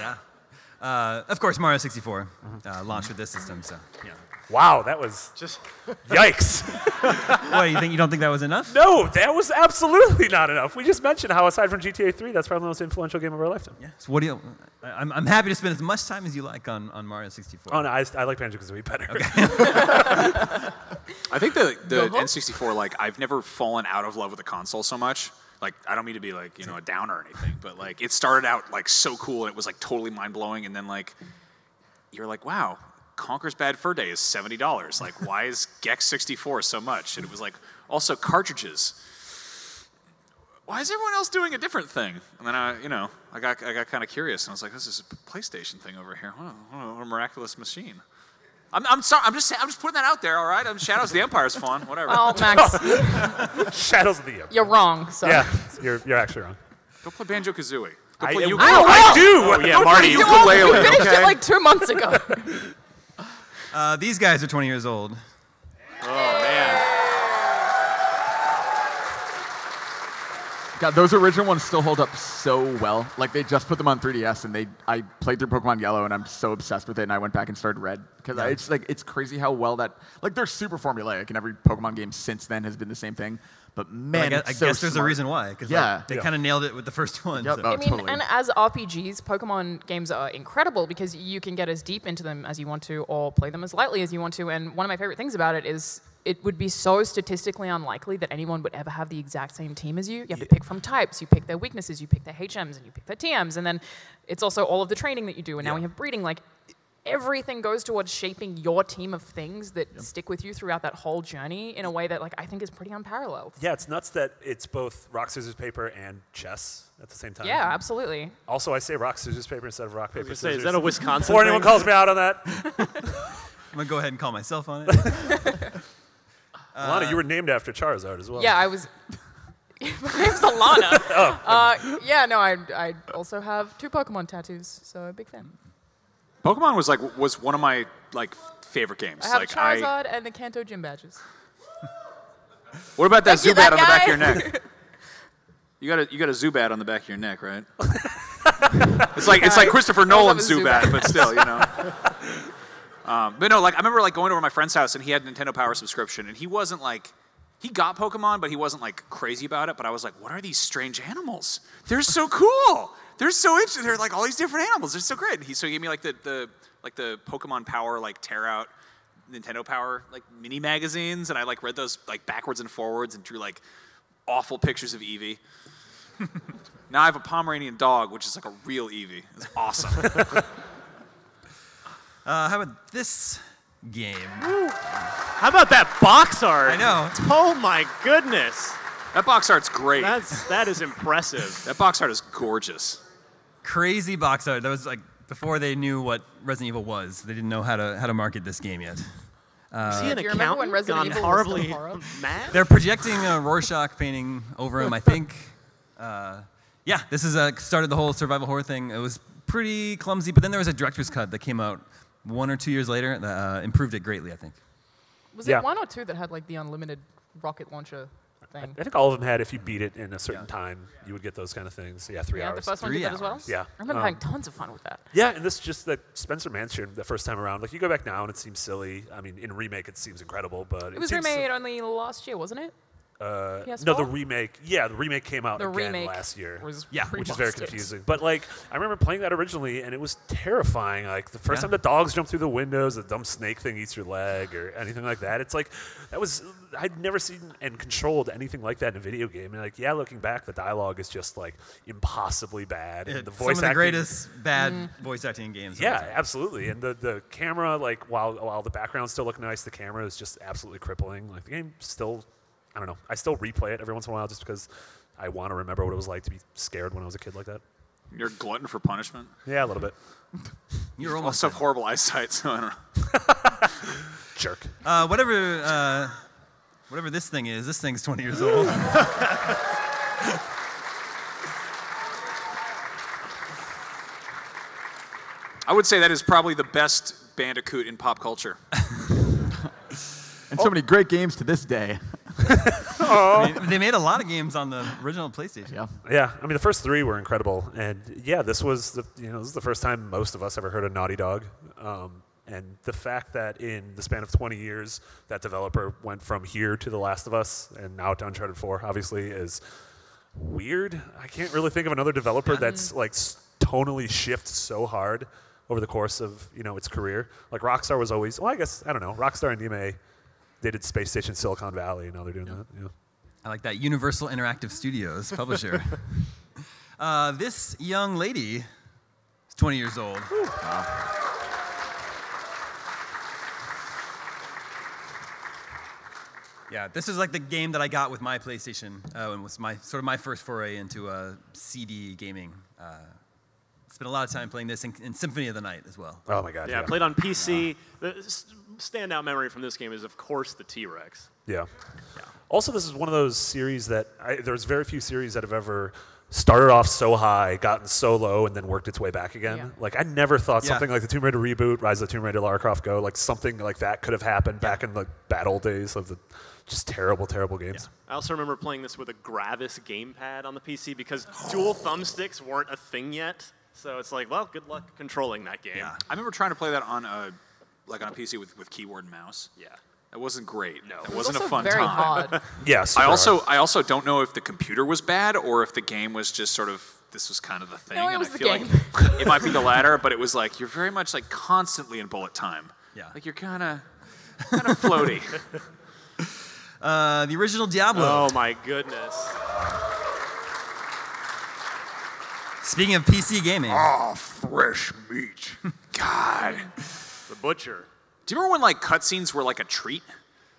Speaker 1: Yeah. Uh, of course, Mario 64
Speaker 2: Mm-hmm.
Speaker 1: uh, launched with this system. So yeah.
Speaker 2: Wow, that was
Speaker 5: Just
Speaker 2: yikes.
Speaker 1: What you think? You don't think that was enough?
Speaker 2: no, that was absolutely not enough. We just mentioned how, aside from GTA 3, that's probably the most influential game of our lifetime.
Speaker 1: Yeah. So what do you? I- I'm, I'm happy to spend as much time as you like on, on Mario 64.
Speaker 2: Oh, no, I, I like Banjo Kazooie better. Okay.
Speaker 6: I think the the
Speaker 4: Uh-huh.
Speaker 6: N64 like I've never fallen out of love with a console so much. Like I don't mean to be like you know a downer or anything, but like it started out like so cool and it was like totally mind blowing, and then like you're like, wow, Conker's Bad Fur Day is seventy dollars. Like why is Gex sixty four so much? And it was like also cartridges. Why is everyone else doing a different thing? And then I, you know, I got I got kind of curious and I was like, this is a PlayStation thing over here. What a, what a miraculous machine. I'm, I'm sorry. I'm just I'm just putting that out there. All right. I'm Shadows of the Empire's fun. Whatever.
Speaker 4: Well, Max,
Speaker 2: Shadows of the Empire.
Speaker 4: you're wrong. So.
Speaker 2: Yeah, you're, you're actually wrong.
Speaker 6: Go play Banjo Kazooie.
Speaker 2: I, I.
Speaker 4: I
Speaker 2: do.
Speaker 6: Oh, yeah,
Speaker 2: Go
Speaker 6: Marty,
Speaker 2: play
Speaker 6: Yooka-Laylee.
Speaker 4: We finished
Speaker 6: okay?
Speaker 4: it like two months ago.
Speaker 1: Uh, these guys are 20 years old.
Speaker 5: Oh man.
Speaker 3: God, those original ones still hold up so well. Like they just put them on 3DS, and they I played through Pokemon Yellow, and I'm so obsessed with it. And I went back and started Red because
Speaker 1: Yeah.
Speaker 3: it's like it's crazy how well that like they're super formulaic, and every Pokemon game since then has been the same thing. But man,
Speaker 1: I guess,
Speaker 3: it's
Speaker 1: I
Speaker 3: so
Speaker 1: guess there's a reason why. Because
Speaker 3: Yeah.
Speaker 1: they
Speaker 2: Yeah.
Speaker 1: kind of nailed it with the first one.
Speaker 3: Yep.
Speaker 1: so-
Speaker 3: Oh,
Speaker 4: I mean,
Speaker 3: totally.
Speaker 4: and as RPGs, Pokemon games are incredible because you can get as deep into them as you want to, or play them as lightly as you want to. And one of my favorite things about it is it would be so statistically unlikely that anyone would ever have the exact same team as you. You have to pick from types, you pick their weaknesses, you pick their HMs, and you pick their TMs, and then it's also all of the training that you do. And now we have breeding. Like everything goes towards shaping your team of things that stick with you throughout that whole journey in a way that, like, I think is pretty unparalleled.
Speaker 2: Yeah, it's nuts that it's both rock, scissors, paper and chess at the same time.
Speaker 4: Yeah, absolutely.
Speaker 2: Also, I say rock, scissors, paper instead of rock, paper,
Speaker 5: Say,
Speaker 2: scissors.
Speaker 5: is that a Wisconsin
Speaker 2: Before anyone calls me out on that,
Speaker 1: I'm going to go ahead and call myself on it.
Speaker 2: Alanah, you were named after Charizard as well.
Speaker 4: Yeah, I was. My name's Alanah. uh, yeah, no, I, I also have two Pokemon tattoos, so a big fan.
Speaker 6: Pokemon was like was one of my like favorite games.
Speaker 4: I have
Speaker 6: like
Speaker 4: Charizard and the Kanto gym badges.
Speaker 6: what about that
Speaker 4: Thank
Speaker 6: Zubat
Speaker 4: that
Speaker 6: on the back of your neck? You got a you got a Zubat on the back of your neck, right? it's like it's like Christopher Nolan's Zubat,
Speaker 4: Zubat.
Speaker 6: but still, you know. Um, but no, like I remember like going over to my friend's house and he had a Nintendo Power subscription and he wasn't like he got Pokemon, but he wasn't like crazy about it. But I was like, what are these strange animals? They're so cool. They're so interesting. They're like all these different animals. They're so great. He so he gave me like the the like the Pokemon Power like tear out Nintendo Power like mini magazines, and I like read those like backwards and forwards and drew like awful pictures of Eevee. now I have a Pomeranian dog, which is like a real Eevee. It's awesome.
Speaker 1: Uh, how about this game?
Speaker 5: How about that box art?
Speaker 1: I know.
Speaker 5: Oh my goodness.
Speaker 6: that box art's great.
Speaker 5: That's that is impressive.
Speaker 6: that box art is gorgeous.
Speaker 1: Crazy box art. That was like before they knew what Resident Evil was. They didn't know how to how to market this game yet.
Speaker 5: Is he an
Speaker 4: Do you remember when
Speaker 5: accountant
Speaker 4: Resident
Speaker 5: gone
Speaker 4: Evil
Speaker 5: horribly mad?
Speaker 1: They're projecting a Rorschach painting over him, I think. Uh, yeah, this is uh, started the whole survival horror thing. It was pretty clumsy, but then there was a director's cut that came out one or two years later that uh, improved it greatly, I think.
Speaker 4: Was
Speaker 2: Yeah.
Speaker 4: it one or two that had like the unlimited rocket launcher thing?
Speaker 2: I think all of them had, if you beat it in a certain
Speaker 1: Yeah.
Speaker 2: time, you would get those kind of things. Yeah, three
Speaker 4: yeah,
Speaker 2: hours.
Speaker 4: the first one
Speaker 1: Three
Speaker 4: did that as well.
Speaker 2: Yeah.
Speaker 4: I remember
Speaker 2: Um,
Speaker 4: having tons of fun with that.
Speaker 2: Yeah, and this just like Spencer Mansion the first time around. Like you go back now and it seems silly. I mean, in remake it seems incredible, but
Speaker 4: It was
Speaker 2: seems,
Speaker 4: remade only last year, wasn't it?
Speaker 2: Uh,
Speaker 4: PS4?
Speaker 2: no, the remake. Yeah, the remake came out
Speaker 4: The
Speaker 2: again
Speaker 4: remake
Speaker 2: last year.
Speaker 4: was
Speaker 1: Yeah,
Speaker 2: which is very confusing. But like, I remember playing that originally, and it was terrifying. Like the first
Speaker 1: Yeah.
Speaker 2: time the dogs jump through the windows, the dumb snake thing eats your leg, or anything like that. It's like that was I'd never seen and controlled anything like that in a video game. And like, yeah, looking back, the dialogue is just like impossibly bad, and
Speaker 1: It-
Speaker 2: the
Speaker 1: some of the
Speaker 2: acting-
Speaker 1: greatest bad
Speaker 4: Mm-hmm.
Speaker 1: voice acting in games.
Speaker 2: Yeah, absolutely. And the, the camera, like while while the backgrounds still look nice, the camera is just absolutely crippling. Like the game still, I don't know. I still replay it every once in a while just because I want to remember what it was like to be scared when I was a kid like that.
Speaker 6: You're a glutton for punishment.
Speaker 2: Yeah, a little bit.
Speaker 1: You're almost
Speaker 6: Also have horrible eyesight, so I don't know.
Speaker 2: Jerk.
Speaker 1: Uh, whatever, uh, whatever this thing is, this thing's 20 years old.
Speaker 6: I would say that is probably the best Bandicoot in pop culture.
Speaker 3: And so many great games to this day.
Speaker 1: I mean, they made a lot of games on the original PlayStation.
Speaker 3: Yeah.
Speaker 2: Yeah, I mean the first three were incredible, and yeah, this was the you know this is the first time most of us ever heard of Naughty Dog, um, and the fact that in the span of 20 years that developer went from here to The Last of Us and now to Uncharted 4, obviously is weird. I can't really think of another developer that's like tonally shift so hard over the course of you know its career. Like Rockstar was always well, I guess I don't know. Rockstar and DMA, they did Space Station Silicon Valley, and now they're doing that. Yeah.
Speaker 1: I like that. Universal Interactive Studios, publisher. uh, this young lady is 20 years old. Yeah, this is like the game that I got with my PlayStation, uh, and was my sort of my first foray into uh, CD gaming. Uh, spent a lot of time playing this and, and Symphony of the Night as well.
Speaker 2: Oh my god.
Speaker 5: Yeah, played on PC. The s- standout memory from this game is, of course, the T Rex.
Speaker 2: Yeah. Also, this is one of those series that I, there's very few series that have ever started off so high, gotten so low, and then worked its way back again.
Speaker 4: Yeah.
Speaker 2: Like I never thought
Speaker 1: Yeah.
Speaker 2: something like the Tomb Raider reboot, Rise of the Tomb Raider, Lara Croft Go, like something like that could have happened back in the bad old days of the just terrible, terrible games.
Speaker 5: I also remember playing this with a Gravis gamepad on the PC because dual thumbsticks weren't a thing yet. So it's like, well, good luck controlling that game.
Speaker 1: Yeah.
Speaker 6: I remember trying to play that on a like on a PC with, with keyboard and mouse.
Speaker 5: Yeah.
Speaker 6: That wasn't great. No, it
Speaker 4: It was
Speaker 6: wasn't
Speaker 4: also
Speaker 6: a fun
Speaker 4: very
Speaker 6: time.
Speaker 4: hard.
Speaker 2: Yes.
Speaker 6: I also I also don't know if the computer was bad or if the game was just sort of this was kind of the thing.
Speaker 4: No, it
Speaker 6: and
Speaker 4: was
Speaker 6: I
Speaker 4: the
Speaker 6: feel
Speaker 4: game.
Speaker 6: like it might be the latter, but it was like you're very much like constantly in bullet time.
Speaker 1: Yeah.
Speaker 6: Like you're kind of kind of floaty.
Speaker 1: Uh, the original Diablo.
Speaker 5: Oh my goodness.
Speaker 1: Speaking of PC gaming,
Speaker 6: oh, fresh meat. God.
Speaker 5: The Butcher.
Speaker 6: Do you remember when like cutscenes were like a treat?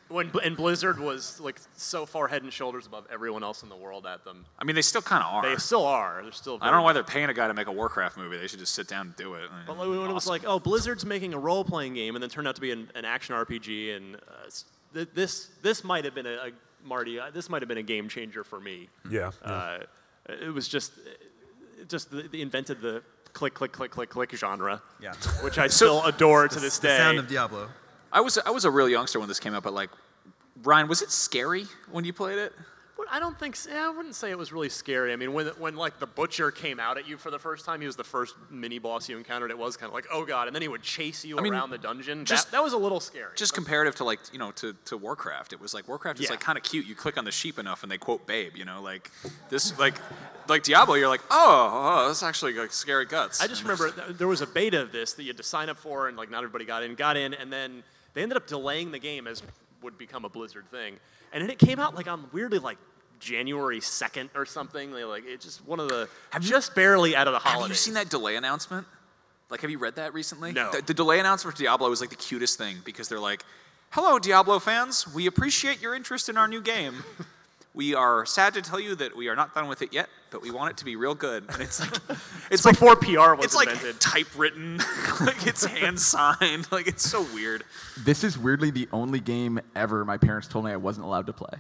Speaker 5: When and Blizzard was like so far head and shoulders above everyone else in the world at them.
Speaker 6: I mean, they still kind of are.
Speaker 5: They still are. They're still.
Speaker 6: I don't know why they're paying a guy to make a Warcraft movie. They should just sit down and do it.
Speaker 5: But like, when it was like, oh, Blizzard's making a role-playing game, and then turned out to be an, an action RPG, and uh, th- this this might have been a, a Marty. Uh, this might have been a game changer for me.
Speaker 2: Yeah.
Speaker 5: Uh, it was just, just the, they invented the click, click, click, click, click genre,
Speaker 1: yeah,
Speaker 5: which I still adore to this
Speaker 1: the
Speaker 5: day.
Speaker 1: sound of Diablo.
Speaker 6: I was I was a real youngster when this came out, but like, Ryan, was it scary when you played it?
Speaker 5: But I don't think. Yeah, I wouldn't say it was really scary. I mean, when when like the butcher came out at you for the first time, he was the first mini boss you encountered. It was kind of like, oh god, and then he would chase you
Speaker 6: I mean,
Speaker 5: around the dungeon.
Speaker 6: just-
Speaker 5: that, that was a little scary.
Speaker 6: Just comparative to like you know to, to Warcraft, it was like Warcraft is
Speaker 5: Yeah.
Speaker 6: like kind of cute. You click on the sheep enough and they quote Babe. You know, like this like like Diablo. You're like, oh, oh, oh that's actually like scary guts.
Speaker 5: I just remember th- there was a beta of this that you had to sign up for, and like not everybody got in. Got in, and then they ended up delaying the game as would become a Blizzard thing. And then it came out like on weirdly like January second or something. They like it just one of the have just barely out of the holidays.
Speaker 6: Have you seen that delay announcement? Like, have you read that recently?
Speaker 5: No.
Speaker 6: The, the delay announcement for Diablo was like the cutest thing because they're like, "Hello, Diablo fans. We appreciate your interest in our new game. we are sad to tell you that we are not done with it yet, but we want it to be real good." And it's like, it's like
Speaker 5: before PR was
Speaker 6: it's like
Speaker 5: invented.
Speaker 6: typewritten, like it's hand signed, like it's so weird.
Speaker 3: This is weirdly the only game ever my parents told me I wasn't allowed to play.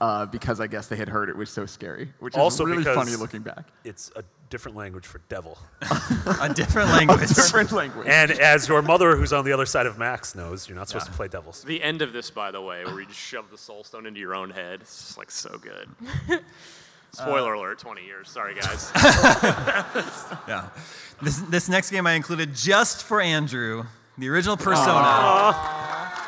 Speaker 3: Uh, because I guess they had heard it was so scary, which is
Speaker 2: Also
Speaker 3: really funny looking back.
Speaker 2: It's a different language for devil.
Speaker 1: A different language.
Speaker 3: Different language.
Speaker 2: and as your mother, who's on the other side of Max, knows, you're not supposed to play devils.
Speaker 5: The end of this, by the way, where you just shove the soul stone into your own head. It's just like so good. Spoiler uh, alert, 20 years. Sorry, guys.
Speaker 1: yeah. This, this next game I included just for Andrew, the original Persona.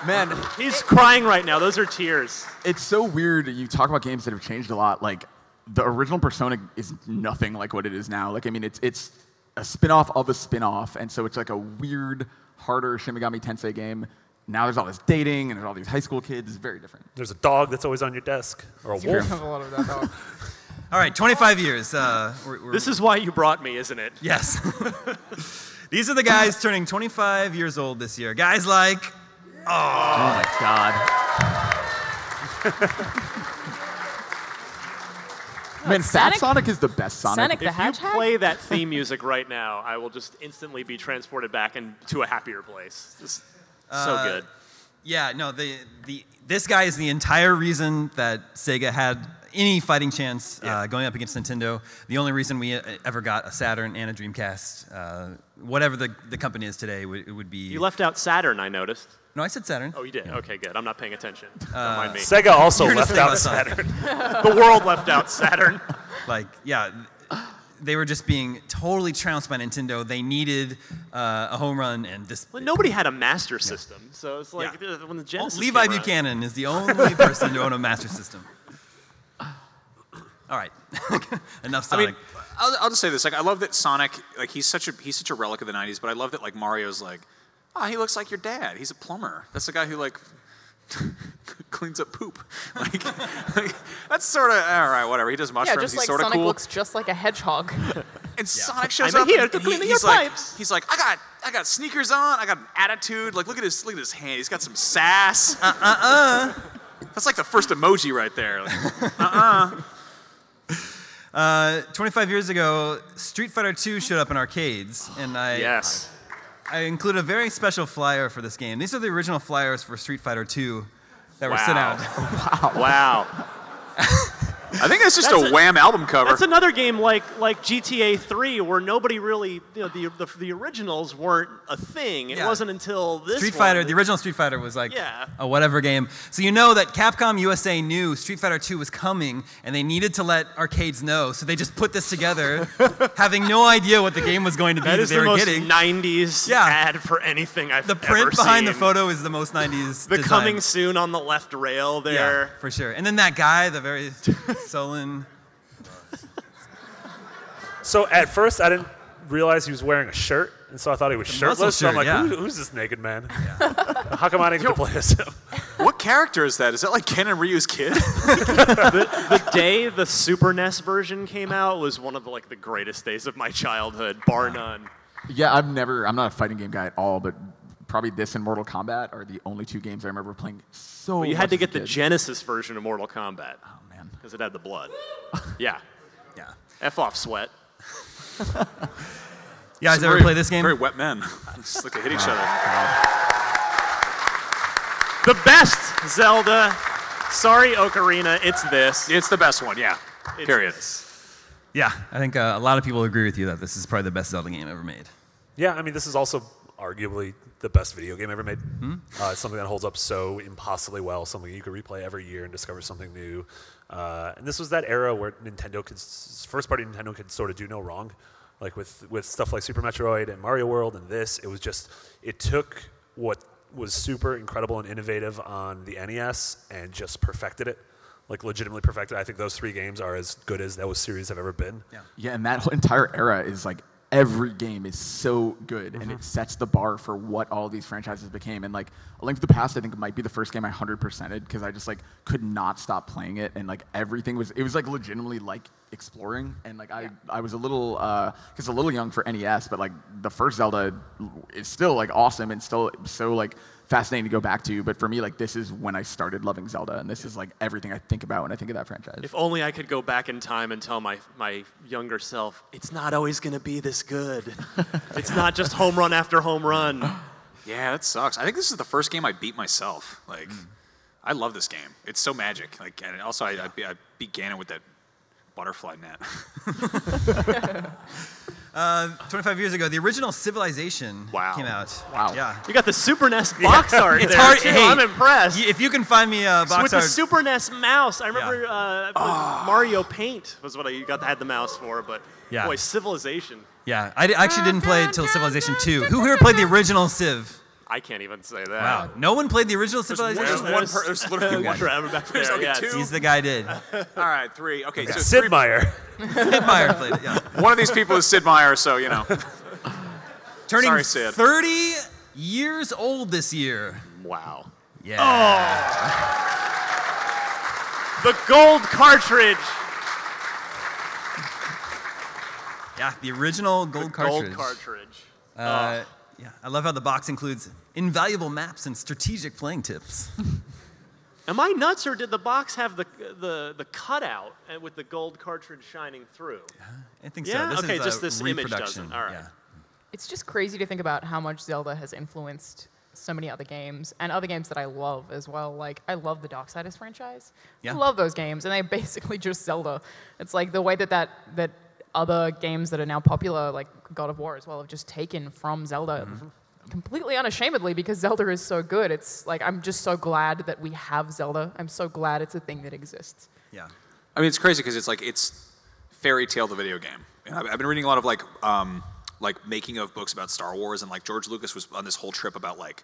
Speaker 3: Man,
Speaker 5: He's crying right now. Those are tears.
Speaker 3: it's so weird. You talk about games that have changed a lot. Like the original Persona is nothing like what it is now. Like I mean, it's it's a spin-off of a spin-off, and so it's like a weird, harder Shin Megami Tensei game. Now there's all this dating and there's all these high school kids. It's very different.
Speaker 2: There's a dog that's always on your desk, or a wolf.
Speaker 4: have a lot of that dog.
Speaker 1: All right, 25 years. Uh, we're, we're,
Speaker 5: This is why you brought me, isn't it?
Speaker 1: yes. These are the guys turning 25 years old this year. Guys like
Speaker 3: Oh my god. Man, Fat
Speaker 4: Sonic?
Speaker 3: Sonic is the best Sonic.
Speaker 4: Sonic the
Speaker 5: If you play that theme music right now, I will just instantly be transported back into a happier place. Just so good.
Speaker 1: Yeah, no, the the this guy is the entire reason that Sega had any fighting chance uh, going up against Nintendo. The only reason we uh, ever got a Saturn and a Dreamcast, uh, whatever the, the company is today, would, it would be.
Speaker 5: You left out Saturn, I noticed.
Speaker 1: No, I said Saturn.
Speaker 5: Oh, you did? Okay, good. I'm not paying attention. Don't mind me.
Speaker 2: Sega also
Speaker 1: You're
Speaker 2: left out. Saturn.
Speaker 5: The world left out Saturn.
Speaker 1: Like, yeah, they were just being totally trounced by Nintendo. They needed uh, a home run, and this.
Speaker 5: Well, nobody had a master system, so it's like
Speaker 1: Yeah.
Speaker 5: uh, when the
Speaker 1: Well, Levi
Speaker 5: came around-
Speaker 1: Buchanan is the only person to own a Master System. All right, enough
Speaker 6: I
Speaker 1: Sonic.
Speaker 6: mean, I'll, I'll just say this: like, I love that Sonic, like, he's such a he's such a relic of the '90s. But I love that like Mario's like, oh, he looks like your dad. He's a plumber. That's the guy who like cleans up poop. Like, like, that's sort of all right. Whatever. He does mushrooms.
Speaker 4: Yeah, just
Speaker 6: He's
Speaker 4: like
Speaker 6: sort of
Speaker 4: Sonic
Speaker 6: cool.
Speaker 4: looks just like a hedgehog.
Speaker 6: And Sonic shows
Speaker 5: I'm
Speaker 6: up.
Speaker 5: here
Speaker 6: and
Speaker 5: to
Speaker 6: he-
Speaker 5: clean your
Speaker 6: he's like,
Speaker 5: pipes.
Speaker 6: he's like, I got, I got sneakers on. I got an attitude. Like, look at his, look at his hand. He's got some sass. Uh, uh, uh. That's like the first emoji right there. Like,
Speaker 1: Uh, 25 years ago, Street Fighter II showed up in arcades, and I
Speaker 5: Yes.
Speaker 1: I included a very special flyer for this game. These are the original flyers for Street Fighter II that were sent out.
Speaker 5: Wow. Wow.
Speaker 6: I think that's just
Speaker 5: That's
Speaker 6: a
Speaker 5: a-
Speaker 6: Wham album cover.
Speaker 5: That's another game like like GTA 3 where nobody really, you know, the the, the originals weren't a thing. It
Speaker 1: Yeah.
Speaker 5: wasn't until this
Speaker 1: Street
Speaker 5: one
Speaker 1: Fighter,
Speaker 5: that-
Speaker 1: the original Street Fighter was like
Speaker 5: Yeah.
Speaker 1: a whatever game. So you know that Capcom USA knew Street Fighter 2 was coming and they needed to let arcades know. So they just put this together, having no idea what the game was going to be
Speaker 5: That
Speaker 1: that,
Speaker 5: is
Speaker 1: they
Speaker 5: the
Speaker 1: were
Speaker 5: most
Speaker 1: getting.
Speaker 5: 90s
Speaker 1: Yeah.
Speaker 5: ad for anything I've
Speaker 1: the print behind the photo is the most 90s.
Speaker 5: The
Speaker 1: design.
Speaker 5: coming soon on the left rail there.
Speaker 1: Yeah,
Speaker 5: there.
Speaker 1: for sure. And then that guy, the very sullen.
Speaker 2: So at first, I didn't realize he was wearing a shirt, and so I thought he was
Speaker 1: muscle
Speaker 2: shirtless. so I'm
Speaker 1: shirt,
Speaker 2: like,
Speaker 1: yeah.
Speaker 2: Who, who's this naked man? How come I didn't get to play as him?
Speaker 6: what character is that? Is that like Ken and Ryu's kid?
Speaker 5: the day the Super NES version came out was one of the like the greatest days of my childhood, bar none.
Speaker 3: Yeah, I've never. I'm not a fighting game guy at all, but probably this and Mortal Kombat are the only two games I remember playing so.
Speaker 5: But you had to get the. Genesis version of Mortal Kombat
Speaker 3: Oh man.
Speaker 5: because it had the blood. Yeah.
Speaker 1: Yeah.
Speaker 5: F off sweat.
Speaker 1: You guys ever
Speaker 6: Very-
Speaker 1: play this game?
Speaker 6: Very wet men. Just like to hit each other.
Speaker 5: The best Zelda. Sorry, Ocarina, it's this.
Speaker 6: It's the best one, yeah.
Speaker 5: It's
Speaker 6: Period.
Speaker 5: this.
Speaker 1: Yeah, I think uh, a lot of people agree with you that this is probably the best Zelda game ever made.
Speaker 2: Yeah, I mean, this is also arguably the best video game ever made. Uh, it's something that holds up so impossibly well, something you could replay every year and discover something new. Uh, and this was that era where Nintendo could, first party Nintendo could sort of do no wrong. Like with, with stuff like Super Metroid and Mario World and this, it was just, it took what was super incredible and innovative on the NES and just perfected it. Like legitimately perfected. I think those three games are as good as those series have ever been.
Speaker 1: Yeah.
Speaker 3: Yeah, and that whole entire era is like every game is so good, and it mm-hmm. sets the bar for what all these franchises became. And like A Link to the Past, I think might be the first game I hundred percented because I just like could not stop playing it, and like everything was it was like legitimately like exploring, and like I I was a little uh, because a little young for NES, but like the first Zelda is still like awesome and still so like fascinating to go back to. But for me, like this is when I started loving Zelda, and this is like everything I think about when I think of that franchise.
Speaker 5: If only I could go back in time and tell my, my younger self, it's not always going to be this good. it's not just home run after home run.
Speaker 6: Yeah, that sucks. I think this is the first game I beat myself. Like, hmm. I love this game. It's so magic. Like, and also I, I, be- I beat Ganon with that butterfly net.
Speaker 1: 25 years ago, the original Civilization
Speaker 5: Wow.
Speaker 1: came out.
Speaker 3: Wow.
Speaker 1: Yeah.
Speaker 5: You got the Super NES box art
Speaker 1: It's
Speaker 5: there,
Speaker 1: hard-
Speaker 5: too.
Speaker 1: hey,
Speaker 5: I'm impressed.
Speaker 1: Y- If you can find me a
Speaker 5: So
Speaker 1: box
Speaker 5: with the Super NES mouse, I remember
Speaker 1: Yeah.
Speaker 5: uh, uh, Mario Paint was what I got had the mouse for, but
Speaker 1: Yeah.
Speaker 5: boy, Civilization.
Speaker 1: yeah, I d- actually didn't play it till Civilization 2. Who here played the original Civ?
Speaker 5: I can't even say that.
Speaker 1: Wow, no one played the original Civilization.
Speaker 6: there's one per- there's literally one.
Speaker 5: Trevor back
Speaker 6: There's only
Speaker 5: yes.
Speaker 6: two.
Speaker 1: He's the guy did.
Speaker 6: All right, three. Okay, so
Speaker 2: Sid
Speaker 6: three,
Speaker 2: Meier.
Speaker 1: Sid Meier played it. Yeah.
Speaker 6: one of these people is Sid Meier, so you know.
Speaker 1: Turning
Speaker 6: Sorry, Sid.
Speaker 1: 30 years old this year.
Speaker 5: Wow.
Speaker 1: Yeah. Oh.
Speaker 5: The gold cartridge.
Speaker 1: Yeah, the original gold cartridge.
Speaker 5: Gold cartridge.
Speaker 1: Uh, yeah, I love how the box includes invaluable maps and strategic playing tips.
Speaker 5: Am I nuts, or did the box have the the the cutout and with the gold cartridge shining through?
Speaker 1: Yeah, I think
Speaker 5: Yeah?
Speaker 1: so. This
Speaker 5: Okay,
Speaker 1: is
Speaker 5: just
Speaker 1: a
Speaker 5: this image
Speaker 1: reproduction.
Speaker 5: doesn't. All right.
Speaker 1: Yeah.
Speaker 4: It's just crazy to think about how much Zelda has influenced so many other games and other games that I love as well. Like I love the Darksiders franchise.
Speaker 1: Yeah.
Speaker 4: I love those games, and they basically just Zelda. It's like the way that that that other games that are now popular, like God of War as well, have just taken from Zelda.
Speaker 1: Mm-hmm.
Speaker 4: Completely unashamedly because Zelda is so good. It's like I'm just so glad that we have Zelda. I'm so glad it's a thing that exists.
Speaker 1: Yeah.
Speaker 6: I mean, it's crazy because it's like it's fairy tale the video game. And I've, I've been reading a lot of like um, like making of books about Star Wars, and like George Lucas was on this whole trip about like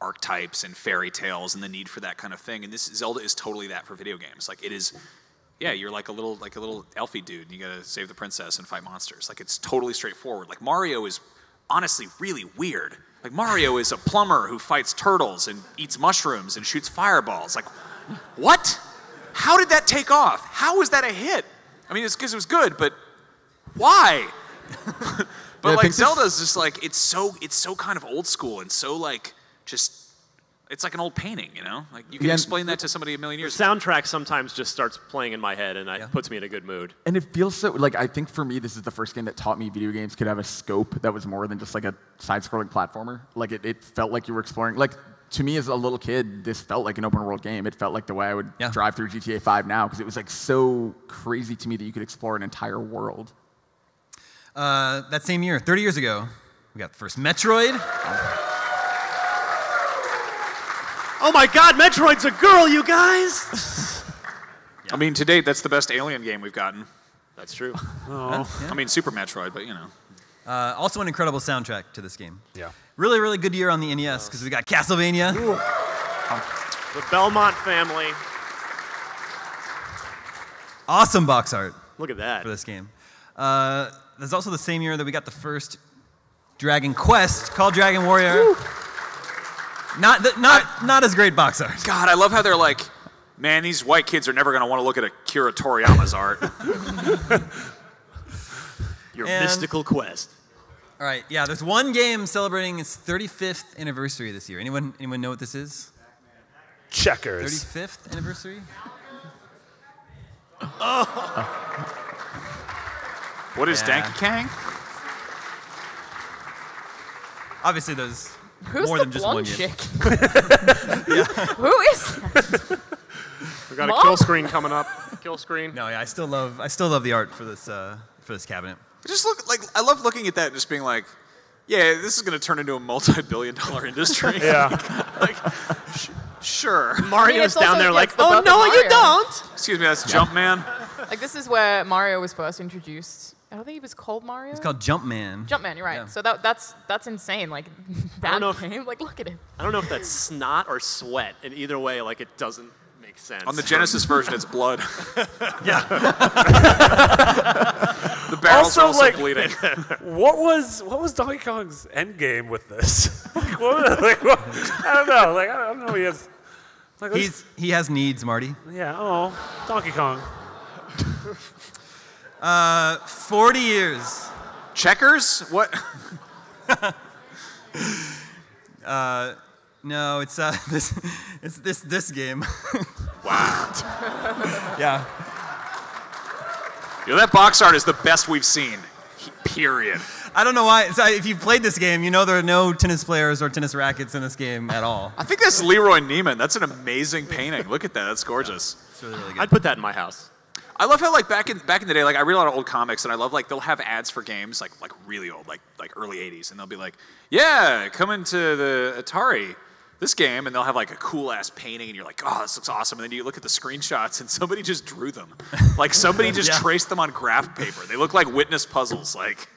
Speaker 6: archetypes and fairy tales and the need for that kind of thing. And this Zelda is totally that for video games. Like it is. Yeah, you're like a little like a little elfie dude. And you gotta save the princess and fight monsters. Like it's totally straightforward. Like Mario is honestly really weird. Like Mario is a plumber who fights turtles and eats mushrooms and shoots fireballs. Like, what? How did that take off? How was that a hit? I mean, it's because it was good, but why? but
Speaker 3: Yeah,
Speaker 6: like Zelda's just like it's so it's so kind of old school and so like just it's like an old painting, you know? Like you can
Speaker 3: Yeah,
Speaker 6: explain that to somebody a million years.
Speaker 5: The
Speaker 6: years.
Speaker 5: soundtrack sometimes just starts playing in my head, and it puts me in a good mood.
Speaker 3: And it feels so like I think for me this is the first game that taught me video games could have a scope that was more than just like a side-scrolling platformer. Like it, it felt like you were exploring. Like to me as a little kid, this felt like an open world game. It felt like the way I would
Speaker 1: Yeah.
Speaker 3: drive through GTA 5 now because it was like so crazy to me that you could explore an entire world.
Speaker 1: Uh, that same year, 30 years ago, we got the first Metroid.
Speaker 5: Oh my God, Metroid's a girl, you guys!
Speaker 6: I mean, to date, that's the best Alien game we've gotten.
Speaker 5: That's true.
Speaker 6: I mean, Super Metroid, but you know.
Speaker 1: Uh, also, an incredible soundtrack to this game.
Speaker 2: Yeah.
Speaker 1: Really, really good year on the NES because we got Castlevania.
Speaker 5: The Belmont family.
Speaker 1: Awesome box art
Speaker 5: Look at that.
Speaker 1: for this game. Uh, there's also the same year that we got the first Dragon Quest called Dragon Warrior. Not, th- not, not as great box art.
Speaker 6: God, I love how they're like, man, these white kids are never going to want to look at Akira Toriyama's art.
Speaker 5: Your
Speaker 1: And-
Speaker 5: mystical quest.
Speaker 1: All right, yeah. There's one game celebrating its 35th anniversary this year. Anyone, anyone know what this is?
Speaker 2: Checkers.
Speaker 1: 35th anniversary? oh.
Speaker 6: What is
Speaker 1: Yeah.
Speaker 6: Danky Kang?
Speaker 1: Obviously, there's
Speaker 4: Who's
Speaker 1: more
Speaker 4: the
Speaker 1: than just one
Speaker 4: blonde
Speaker 1: game.
Speaker 4: chick? Who is that?
Speaker 5: We got
Speaker 4: Mom?
Speaker 5: a kill screen coming up. Kill screen.
Speaker 1: No, yeah, I still love, I still love the art for this, uh, for this cabinet.
Speaker 6: Just look like I love looking at that and just being like, yeah, this is going to turn into a multi-billion-dollar industry.
Speaker 2: Yeah.
Speaker 6: like, sh- sure.
Speaker 5: Mario's
Speaker 4: it's also-
Speaker 5: down there like,
Speaker 4: the
Speaker 5: oh
Speaker 4: birth of
Speaker 5: no, you don't.
Speaker 6: Excuse me, that's Jumpman.
Speaker 4: Like this is where Mario was first introduced. I don't think he was called Mario.
Speaker 1: It's called Jumpman.
Speaker 4: Jumpman. You're right.
Speaker 1: Yeah.
Speaker 4: So that that's that's insane. Like that
Speaker 5: know if-
Speaker 4: game. Like look at it.
Speaker 5: I don't know if that's snot or sweat. And either way, like it doesn't make sense.
Speaker 6: On the Genesis version, it's blood.
Speaker 1: Yeah.
Speaker 6: The barrel's
Speaker 2: Also,
Speaker 6: also,
Speaker 2: like-
Speaker 6: bleeding.
Speaker 2: What was what was Donkey Kong's end game with this? like, what, like, what, I don't know. Like I don't know. He has. Like,
Speaker 1: He's, he has needs, Marty.
Speaker 2: yeah. Oh, Donkey Kong.
Speaker 1: 40 years.
Speaker 6: Checkers? What?
Speaker 1: uh, No, it's uh, this, it's this this game. wow. yeah.
Speaker 6: You know, that box art is the best we've seen. Period.
Speaker 1: I don't know why. So if you've played this game, you know there are no tennis players or tennis rackets in this game at all.
Speaker 6: I think that's Leroy Neiman. That's an amazing painting. Look at that. That's gorgeous.
Speaker 1: It's really, really good.
Speaker 5: I'd put that in my house.
Speaker 6: I love how like back in back in the day, like I read a lot of old comics, and I love like they'll have ads for games like like really old, like like early '80s, and they'll be like, "Yeah, come into the Atari." This game, and they'll have like a cool ass painting, and you're like, "Oh, this looks awesome!" And then you look at the screenshots, and somebody just drew them, like somebody just
Speaker 1: Yeah.
Speaker 6: traced them on graph paper. They look like witness puzzles. Like,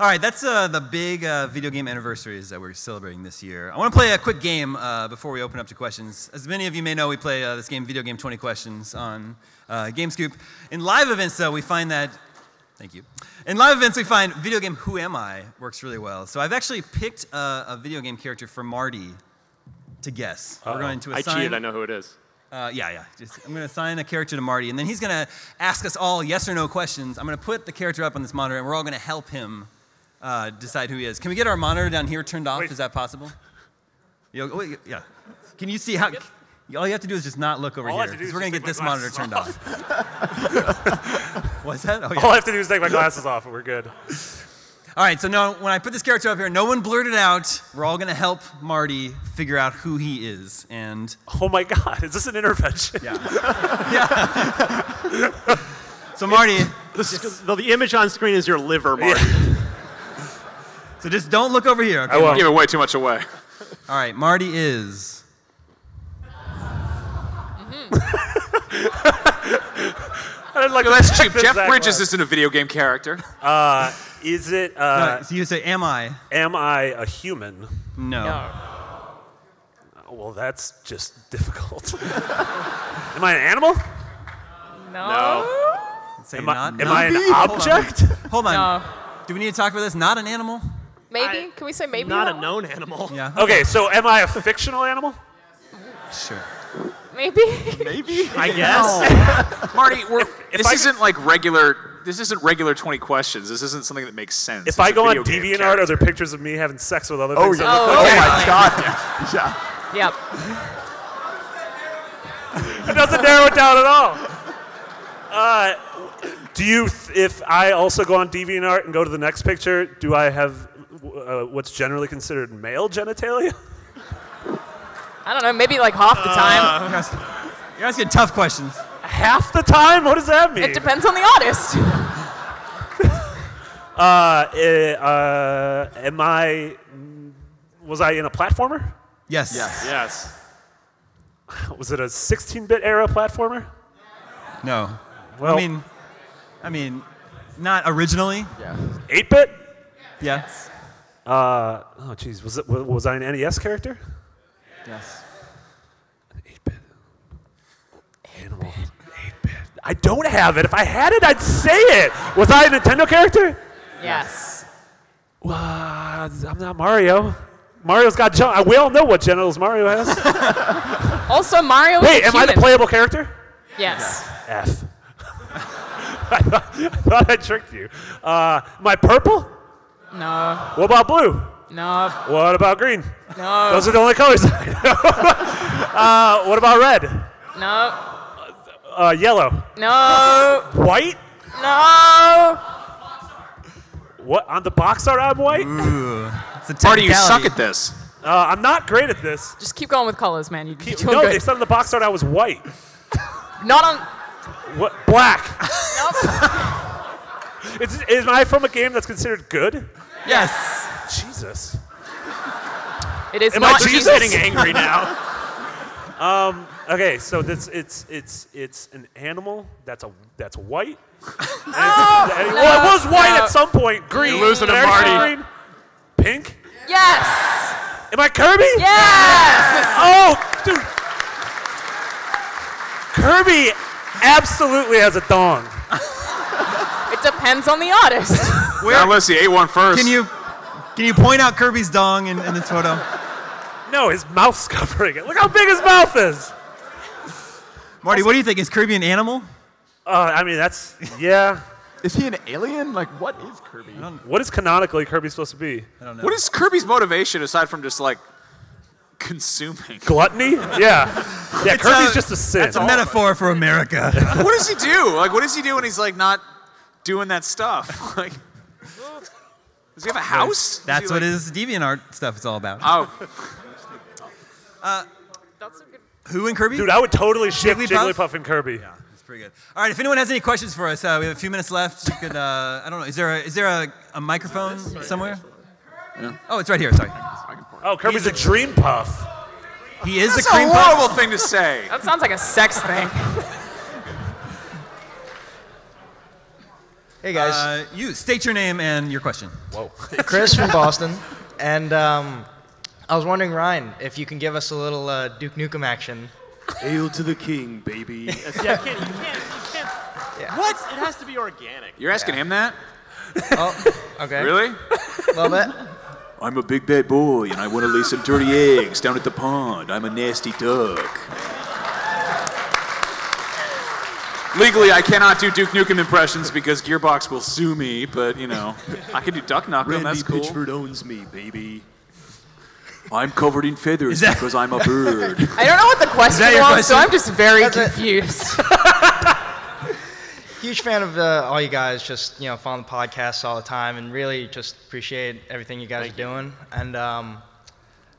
Speaker 1: All right, that's uh, the big uh, video game anniversaries that we're celebrating this year. I want to play a quick game uh, before we open up to questions. As many of you may know, we play uh, this game, Video Game 20 Questions, on uh, GameScoop. In live events, though, we find that. Thank you. In live events, we find video game Who Am I works really well. So I've actually picked a, a video game character for Marty to guess. We're going to
Speaker 5: I cheated. I know who it is.
Speaker 1: Uh, yeah, yeah. Just, I'm going to assign a character to Marty, and then he's going to ask us all yes or no questions. I'm going to put the character up on this monitor, and we're all going to help him uh, decide who he is. Can we get our monitor down here turned off?
Speaker 2: Wait.
Speaker 1: Is that possible? You, wait, yeah. Can you see how? All you have to do is just not look over
Speaker 2: All
Speaker 1: here,
Speaker 2: have to do is
Speaker 1: we're going to get this monitor
Speaker 2: glasses
Speaker 1: turned off. What's that? Oh, yeah.
Speaker 2: All I have to do is take my glasses off, and we're good.
Speaker 1: All right, so now when I put this character up here, no one blurted out. We're all going to help Marty figure out who he is. And
Speaker 2: Oh my God! Is this an intervention?
Speaker 1: yeah. yeah. so, Marty,
Speaker 5: The, sc- the, the image on screen is your liver, Marty.
Speaker 1: So just don't look over here. Okay?
Speaker 2: I won't.
Speaker 6: giving way too much away.
Speaker 1: All right, Marty is.
Speaker 2: I'd like
Speaker 6: Yo, that's cheap. Jeff
Speaker 2: Zach
Speaker 6: Bridges
Speaker 2: Webb.
Speaker 6: isn't a video game character.
Speaker 2: Is it? Uh,
Speaker 1: no, so you say, "Am I?"
Speaker 2: am I a human?
Speaker 1: No.
Speaker 4: No.
Speaker 2: Oh, well, that's just difficult. am I an animal?
Speaker 4: No.
Speaker 1: Say
Speaker 2: Am I,
Speaker 1: not.
Speaker 2: am I an
Speaker 1: Hold on.
Speaker 2: object?
Speaker 1: Hold on.
Speaker 4: No.
Speaker 1: Do we need to talk about this? Not an animal?
Speaker 4: Maybe?
Speaker 5: I-
Speaker 4: Can we say maybe?
Speaker 5: Not a known animal.
Speaker 1: Yeah.
Speaker 2: Okay, so am I a fictional animal?
Speaker 1: Sure.
Speaker 4: Maybe.
Speaker 3: Maybe.
Speaker 5: I guess.
Speaker 6: Marty, we're,
Speaker 2: if
Speaker 6: this
Speaker 2: I-
Speaker 6: isn't like regular. This isn't regular 20 questions. This isn't something that makes sense.
Speaker 2: If
Speaker 6: It's
Speaker 2: I
Speaker 6: a
Speaker 2: go on DeviantArt, are there pictures of me having sex with other
Speaker 3: Oh,
Speaker 2: things?
Speaker 3: yeah.
Speaker 2: on the
Speaker 3: Oh,
Speaker 2: phone?
Speaker 3: my god. Yeah.
Speaker 4: Yep.
Speaker 2: It doesn't narrow it down at all. Uh, do you, th- if I also go on DeviantArt and go to the next picture, do I have uh, what's generally considered male genitalia?
Speaker 4: I don't know. Maybe like half the time.
Speaker 1: You're asking, you're asking tough questions.
Speaker 2: Half the time? What does that mean?
Speaker 4: It depends on the artist.
Speaker 2: Uh, eh, uh, am I? Was I in a platformer?
Speaker 1: Yes.
Speaker 3: Yes.
Speaker 5: yes.
Speaker 2: Was it a 16-bit era platformer?
Speaker 1: No.
Speaker 2: Well-
Speaker 1: I mean, I mean, not originally.
Speaker 3: Yeah.
Speaker 2: 8-bit?
Speaker 1: Yes.
Speaker 2: Uh, oh, jeez. Was it? wa- Was I an NES character?
Speaker 3: Yes.
Speaker 2: 8-bit. Animal. 8-bit. I don't have it. If I had it, I'd say it. Was I a Nintendo character?
Speaker 4: yes.
Speaker 2: Well, I'm not Mario. Mario's got. Gen- we all know what genitals Mario has.
Speaker 4: Also, Mario is
Speaker 2: Wait,
Speaker 4: a
Speaker 2: am I the playable character?
Speaker 4: Yes.
Speaker 2: F. I, thought, I thought I tricked you. Uh, I purple?
Speaker 4: No.
Speaker 2: What about blue?
Speaker 4: No.
Speaker 2: What about green?
Speaker 4: No.
Speaker 2: Those are the only colors I know. uh, what about red?
Speaker 4: No.
Speaker 2: Uh, yellow.
Speaker 4: No.
Speaker 2: White?
Speaker 4: No.
Speaker 2: What? On the box art, I'm white?
Speaker 1: It's a
Speaker 6: Marty, you suck at this.
Speaker 2: Uh, I'm not great at this.
Speaker 4: Just keep going with colors, man. You, you're doing
Speaker 2: No,
Speaker 4: good.
Speaker 2: they said on the box art I was white.
Speaker 4: Not on.
Speaker 2: What? Black.
Speaker 4: Nope.
Speaker 2: Is, is I from a game that's considered good?
Speaker 1: Yes.
Speaker 2: Jesus.
Speaker 4: It is
Speaker 2: Am I. Jesus?
Speaker 5: Getting angry now.
Speaker 2: Um, okay, so this it's it's it's an animal that's a that's white. And it's- well, it was white
Speaker 4: no.
Speaker 2: at some point. Green.
Speaker 5: You're losing to
Speaker 2: Very
Speaker 5: Marty.
Speaker 2: Green. Pink.
Speaker 4: Yes.
Speaker 2: Am I Kirby?
Speaker 4: Yes.
Speaker 2: Oh, dude. Kirby absolutely has a dong.
Speaker 4: It depends on the artist.
Speaker 6: Now, let's see. A1 first.
Speaker 1: Can you can you point out Kirby's dong in, in this photo?
Speaker 2: No, his mouth's covering it. Look how big his mouth is.
Speaker 1: Marty, what do you think? Is Kirby an animal?
Speaker 2: Uh, I mean, that's yeah.
Speaker 3: Is he an alien? Like, what is Kirby?
Speaker 2: What is canonically Kirby supposed to be?
Speaker 1: I don't know.
Speaker 6: What is Kirby's motivation aside from just like consuming?
Speaker 2: Gluttony? Yeah. Yeah,
Speaker 1: It's
Speaker 2: Kirby's
Speaker 1: a-
Speaker 2: just a sin.
Speaker 1: It's a metaphor for America.
Speaker 6: what does he do? Like, what does he do when he's like not doing that stuff? Like, does he have a house? Does
Speaker 1: That's what
Speaker 6: like-
Speaker 1: his DeviantArt stuff is all about.
Speaker 6: Oh,
Speaker 4: That's a good.
Speaker 1: Who and Kirby?
Speaker 2: Dude, I would totally ship
Speaker 1: Jigglypuff?
Speaker 2: Jigglypuff and Kirby.
Speaker 1: Yeah, that's pretty good. All right, if anyone has any questions for us, uh, we have a few minutes left. You could, uh, I don't know, is there a, is there a, a microphone somewhere? Oh, it's right here. Sorry.
Speaker 2: Oh, Kirby's a dream puff.
Speaker 1: He is
Speaker 6: that's
Speaker 1: a
Speaker 6: a
Speaker 1: cream puff.
Speaker 6: horrible thing to say.
Speaker 4: That sounds like a sex thing.
Speaker 8: Hey guys,
Speaker 1: Uh, you state your name and your question. Whoa.
Speaker 8: Chris from Boston, and um, I was wondering, Ryan, if you can give us a little uh, Duke Nukem action.
Speaker 5: Hail to the king, baby. yeah, you can't. You can't. You can't. What? It has to be organic.
Speaker 6: You're asking him that?
Speaker 8: Oh, okay.
Speaker 6: Really?
Speaker 8: A little bit.
Speaker 6: I'm a big bad boy and I want to lay some dirty eggs down at the pond. I'm a nasty duck. Legally, I cannot do Duke Nukem impressions because Gearbox will sue me, but you know, I can do Duck Nukem. That's cool.
Speaker 5: owns me, baby.
Speaker 6: I'm covered in feathers
Speaker 1: that-
Speaker 6: because I'm a bird.
Speaker 4: I don't know what the question
Speaker 1: that your
Speaker 4: was, so? I'm just very
Speaker 8: That's
Speaker 4: confused.
Speaker 8: Huge fan of uh, all you guys. Just you know, following the podcasts all the time, and really just appreciate everything you guys are doing. And um,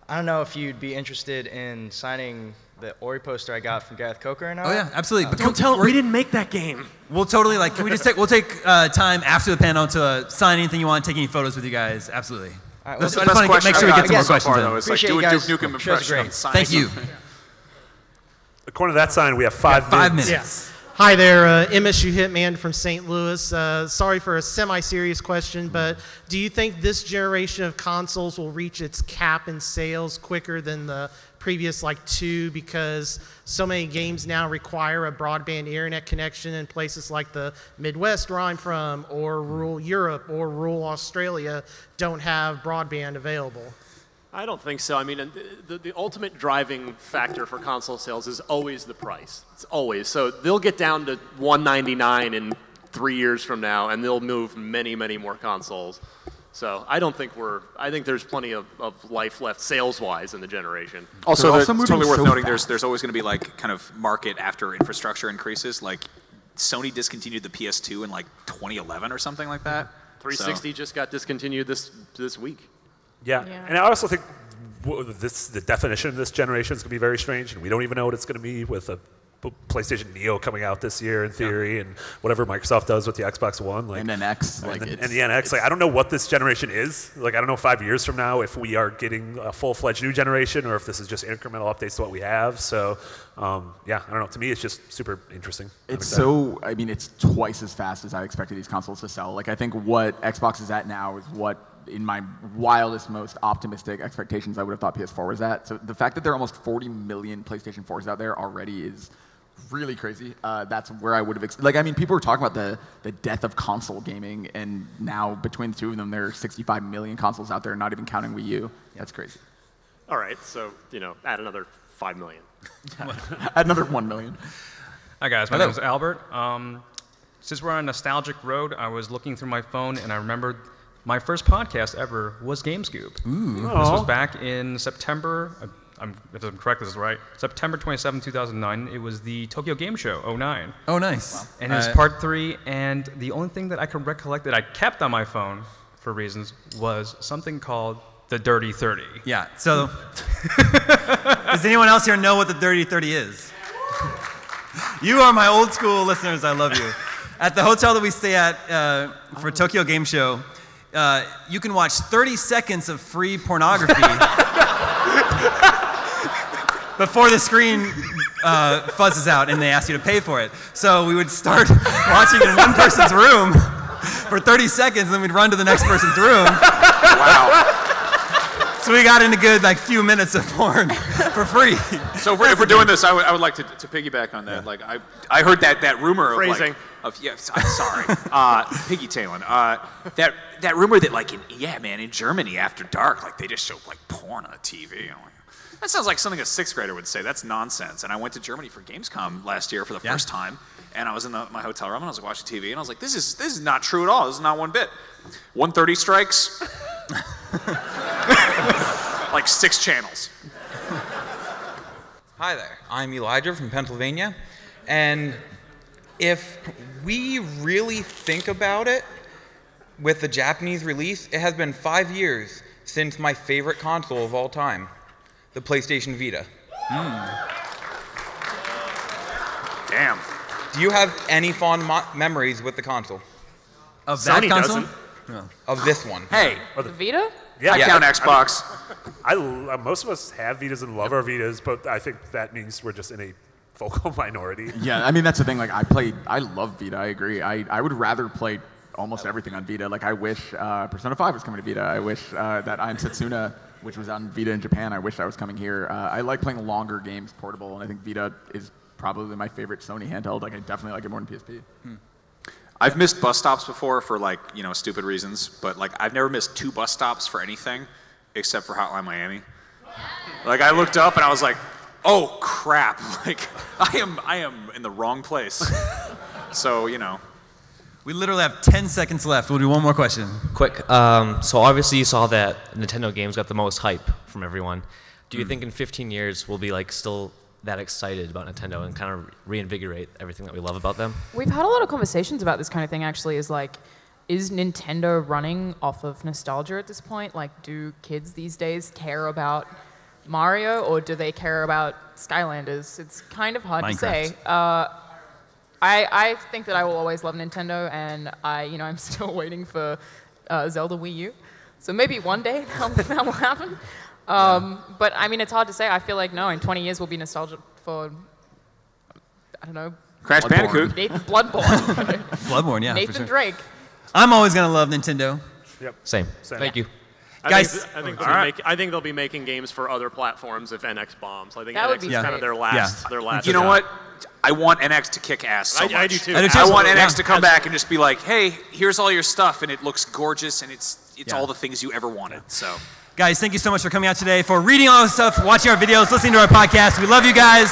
Speaker 8: I don't know if you'd be interested in signing the Ori poster I got from Gareth Coker and all.
Speaker 1: Oh yeah, absolutely. But
Speaker 5: Don't tell we didn't make that game.
Speaker 1: We'll totally like. Can we just take? We'll take uh, time after the panel to uh, sign anything you want, take any photos with you guys. Absolutely.
Speaker 8: All right,
Speaker 1: That's-
Speaker 8: well,
Speaker 1: I just want to make sure we
Speaker 8: I
Speaker 1: get some more
Speaker 8: so
Speaker 1: questions
Speaker 6: far,
Speaker 1: in.
Speaker 6: though, it's like
Speaker 8: Appreciate
Speaker 6: do
Speaker 8: you
Speaker 6: a Duke
Speaker 8: guys.
Speaker 6: Nukem
Speaker 8: Show's
Speaker 6: impression.
Speaker 8: great.
Speaker 6: on
Speaker 1: Thank you.
Speaker 2: According to that sign, we have five,
Speaker 1: Five
Speaker 2: minutes.
Speaker 1: minutes.
Speaker 9: Hi there, uh, MSU Hitman from St. Louis. Uh, sorry for a semi serious question, but do you think this generation of consoles will reach its cap in sales quicker than the previous like two because so many games now require a broadband internet connection in places like the Midwest where I'm from, or hmm. rural Europe, or rural Australia don't have broadband available?
Speaker 5: I don't think so. I mean, the, the, the ultimate driving factor for console sales is always the price. It's always. So they'll get down to 199 in three years from now, and they'll move many, many more consoles. So I don't think we're. I think there's plenty of, of life left sales-wise in the generation.
Speaker 6: Also,
Speaker 3: also
Speaker 6: it's totally worth
Speaker 3: so
Speaker 6: noting. There's
Speaker 3: fast.
Speaker 6: there's always going to be like kind of market after infrastructure increases. Like Sony discontinued the PS2 in like 2011 or something like that.
Speaker 5: 360 just got discontinued this this week.
Speaker 2: Yeah.
Speaker 4: Yeah.
Speaker 2: and I also think this the definition of this generation is going to be very strange, and we don't even know what it's going to be with a p- PlayStation Neo coming out this year in theory, and whatever Microsoft does with the Xbox One, like
Speaker 3: And then X,
Speaker 2: and,
Speaker 3: like,
Speaker 2: the,
Speaker 3: it's-
Speaker 2: and the NX. Like I don't know what this generation is. Like I don't know five years from now if we are getting a full-fledged new generation or if this is just incremental updates to what we have. So um, yeah, I don't know. To me, it's just super interesting.
Speaker 3: It's so, I mean, it's twice as fast as I expected these consoles to sell. Like, I think what Xbox is at now is what, in my wildest, most optimistic expectations, I would have thought PS4 was at. So the fact that there are almost 40 million PlayStation 4s out there already is really crazy. Uh, that's where I would have, ex- like, I mean, people were talking about the, the death of console gaming, and now between the two of them, there are 65 million consoles out there, not even counting Wii U. That's crazy.
Speaker 5: All right, so you know, add another five million.
Speaker 3: Add another 1 million.
Speaker 10: Hi guys, my
Speaker 3: Hello.
Speaker 10: name is Albert. Um, since we're on a nostalgic road, I was looking through my phone and I remembered my first podcast ever was GameScoop. Ooh. This was back in September. I'm, if I'm correct, this is right. September 27, 2009. It was the Tokyo Game Show 09.
Speaker 1: Oh, nice.
Speaker 10: And it was
Speaker 1: Uh,
Speaker 10: part three, and the only thing that I can recollect that I kept on my phone for reasons was something called the Dirty 30.
Speaker 1: Yeah. So, does anyone else here know what the Dirty 30 is? You are my old school listeners. I love you. At the hotel that we stay at uh, for Tokyo Game Show, uh, you can watch 30 seconds of free pornography before the screen uh, fuzzes out and they ask you to pay for it. So we would start watching in one person's room for 30 seconds, and then we'd run to the next person's room.
Speaker 6: Wow.
Speaker 1: So we got in a good like few minutes of porn for free.
Speaker 6: So if we're, if we're doing this, I would, I would like to, to piggyback on that. Like I, I heard that, that rumor of
Speaker 5: Phrasing.
Speaker 6: like, of yeah, I'm sorry, uh, piggy tailing. Uh, that that rumor that like in, yeah, man, in Germany after dark, like they just show like porn on the TV. I'm like, that sounds like something a sixth grader would say. That's nonsense. And I went to Germany for Gamescom last year for the
Speaker 1: Yeah.
Speaker 6: first time, and I was in the, my hotel room and I was watching TV, and I was like, this is this is not true at all. This is not one bit. 130 strikes. like six channels.
Speaker 11: Hi there. I'm Elijah from Pennsylvania. And if we really think about it, with the Japanese release, it has been five years since my favorite console of all time, the PlayStation Vita.
Speaker 6: Damn.
Speaker 11: Do you have any fond mo- memories with the console?
Speaker 1: Of that
Speaker 5: Sony
Speaker 1: console?
Speaker 5: doesn't.
Speaker 11: Of this one?
Speaker 6: Hey,
Speaker 4: The Vita?
Speaker 2: Yeah,
Speaker 6: I count Xbox.
Speaker 2: I, uh, most of us have Vitas and love our Vitas, but I think that means we're just in a vocal minority.
Speaker 3: Yeah, I mean that's the thing. Like I play, I love Vita. I agree. I, I would rather play almost everything on Vita. Like I wish uh, Persona 5 was coming to Vita. I wish uh, that I'm Setsuna, which was on Vita in Japan. I wish I was coming here. Uh, I like playing longer games portable, and I think Vita is probably my favorite Sony handheld. Like I definitely like it more than PSP.
Speaker 6: I've missed bus stops before for like, you know, stupid reasons, but like I've never missed two bus stops for anything except for Hotline Miami. Like I looked up and I was like, "Oh crap. Like I am I am in the wrong place." so, you know,
Speaker 1: We literally have 10 seconds left. We'll do one more question.
Speaker 12: Quick. Um, so obviously you saw that Nintendo games got the most hype from everyone. Do you think in 15 years we'll be like still that excited about Nintendo and kind of reinvigorate everything that we love about them?
Speaker 4: We've had a lot of conversations about this kind of thing actually is like is Nintendo running off of nostalgia at this point? Like do kids these days care about Mario or do they care about Skylanders? It's kind of hard to say. Uh, I, I think that I will always love Nintendo and I you know I'm still waiting for uh, Zelda Wii U. So maybe one day that, that will happen. Um, But I mean, it's hard to say. I feel like no, in 20 years we'll be nostalgic for, I don't know,
Speaker 6: Crash Bandicoot.
Speaker 4: Nathan Bloodborne.
Speaker 1: Bloodborne, yeah. for
Speaker 4: Nathan
Speaker 1: sure.
Speaker 4: Drake.
Speaker 1: I'm always gonna love Nintendo.
Speaker 2: Yep.
Speaker 12: Same.
Speaker 2: Same.
Speaker 12: Thank you.
Speaker 5: I
Speaker 1: Guys-
Speaker 5: think, I think, they'll
Speaker 6: right.
Speaker 5: make, I think they'll be making games for other platforms if NX bombs. I think
Speaker 4: That would
Speaker 5: NX
Speaker 4: be
Speaker 5: is kind of their
Speaker 1: Yeah.
Speaker 5: last. Their last.
Speaker 6: You know
Speaker 5: shot.
Speaker 6: what? I want NX to kick ass so
Speaker 5: I-
Speaker 6: much.
Speaker 5: I do too.
Speaker 1: I do too.
Speaker 6: I want
Speaker 1: Absolutely.
Speaker 6: NX to come back and just be like, "Hey, here's all your stuff, and it looks gorgeous, and it's it's
Speaker 1: Yeah.
Speaker 6: all the things you ever wanted." So,
Speaker 1: Guys, thank you so much for coming out today, for reading all this stuff, watching our videos, listening to our podcast. We love you guys.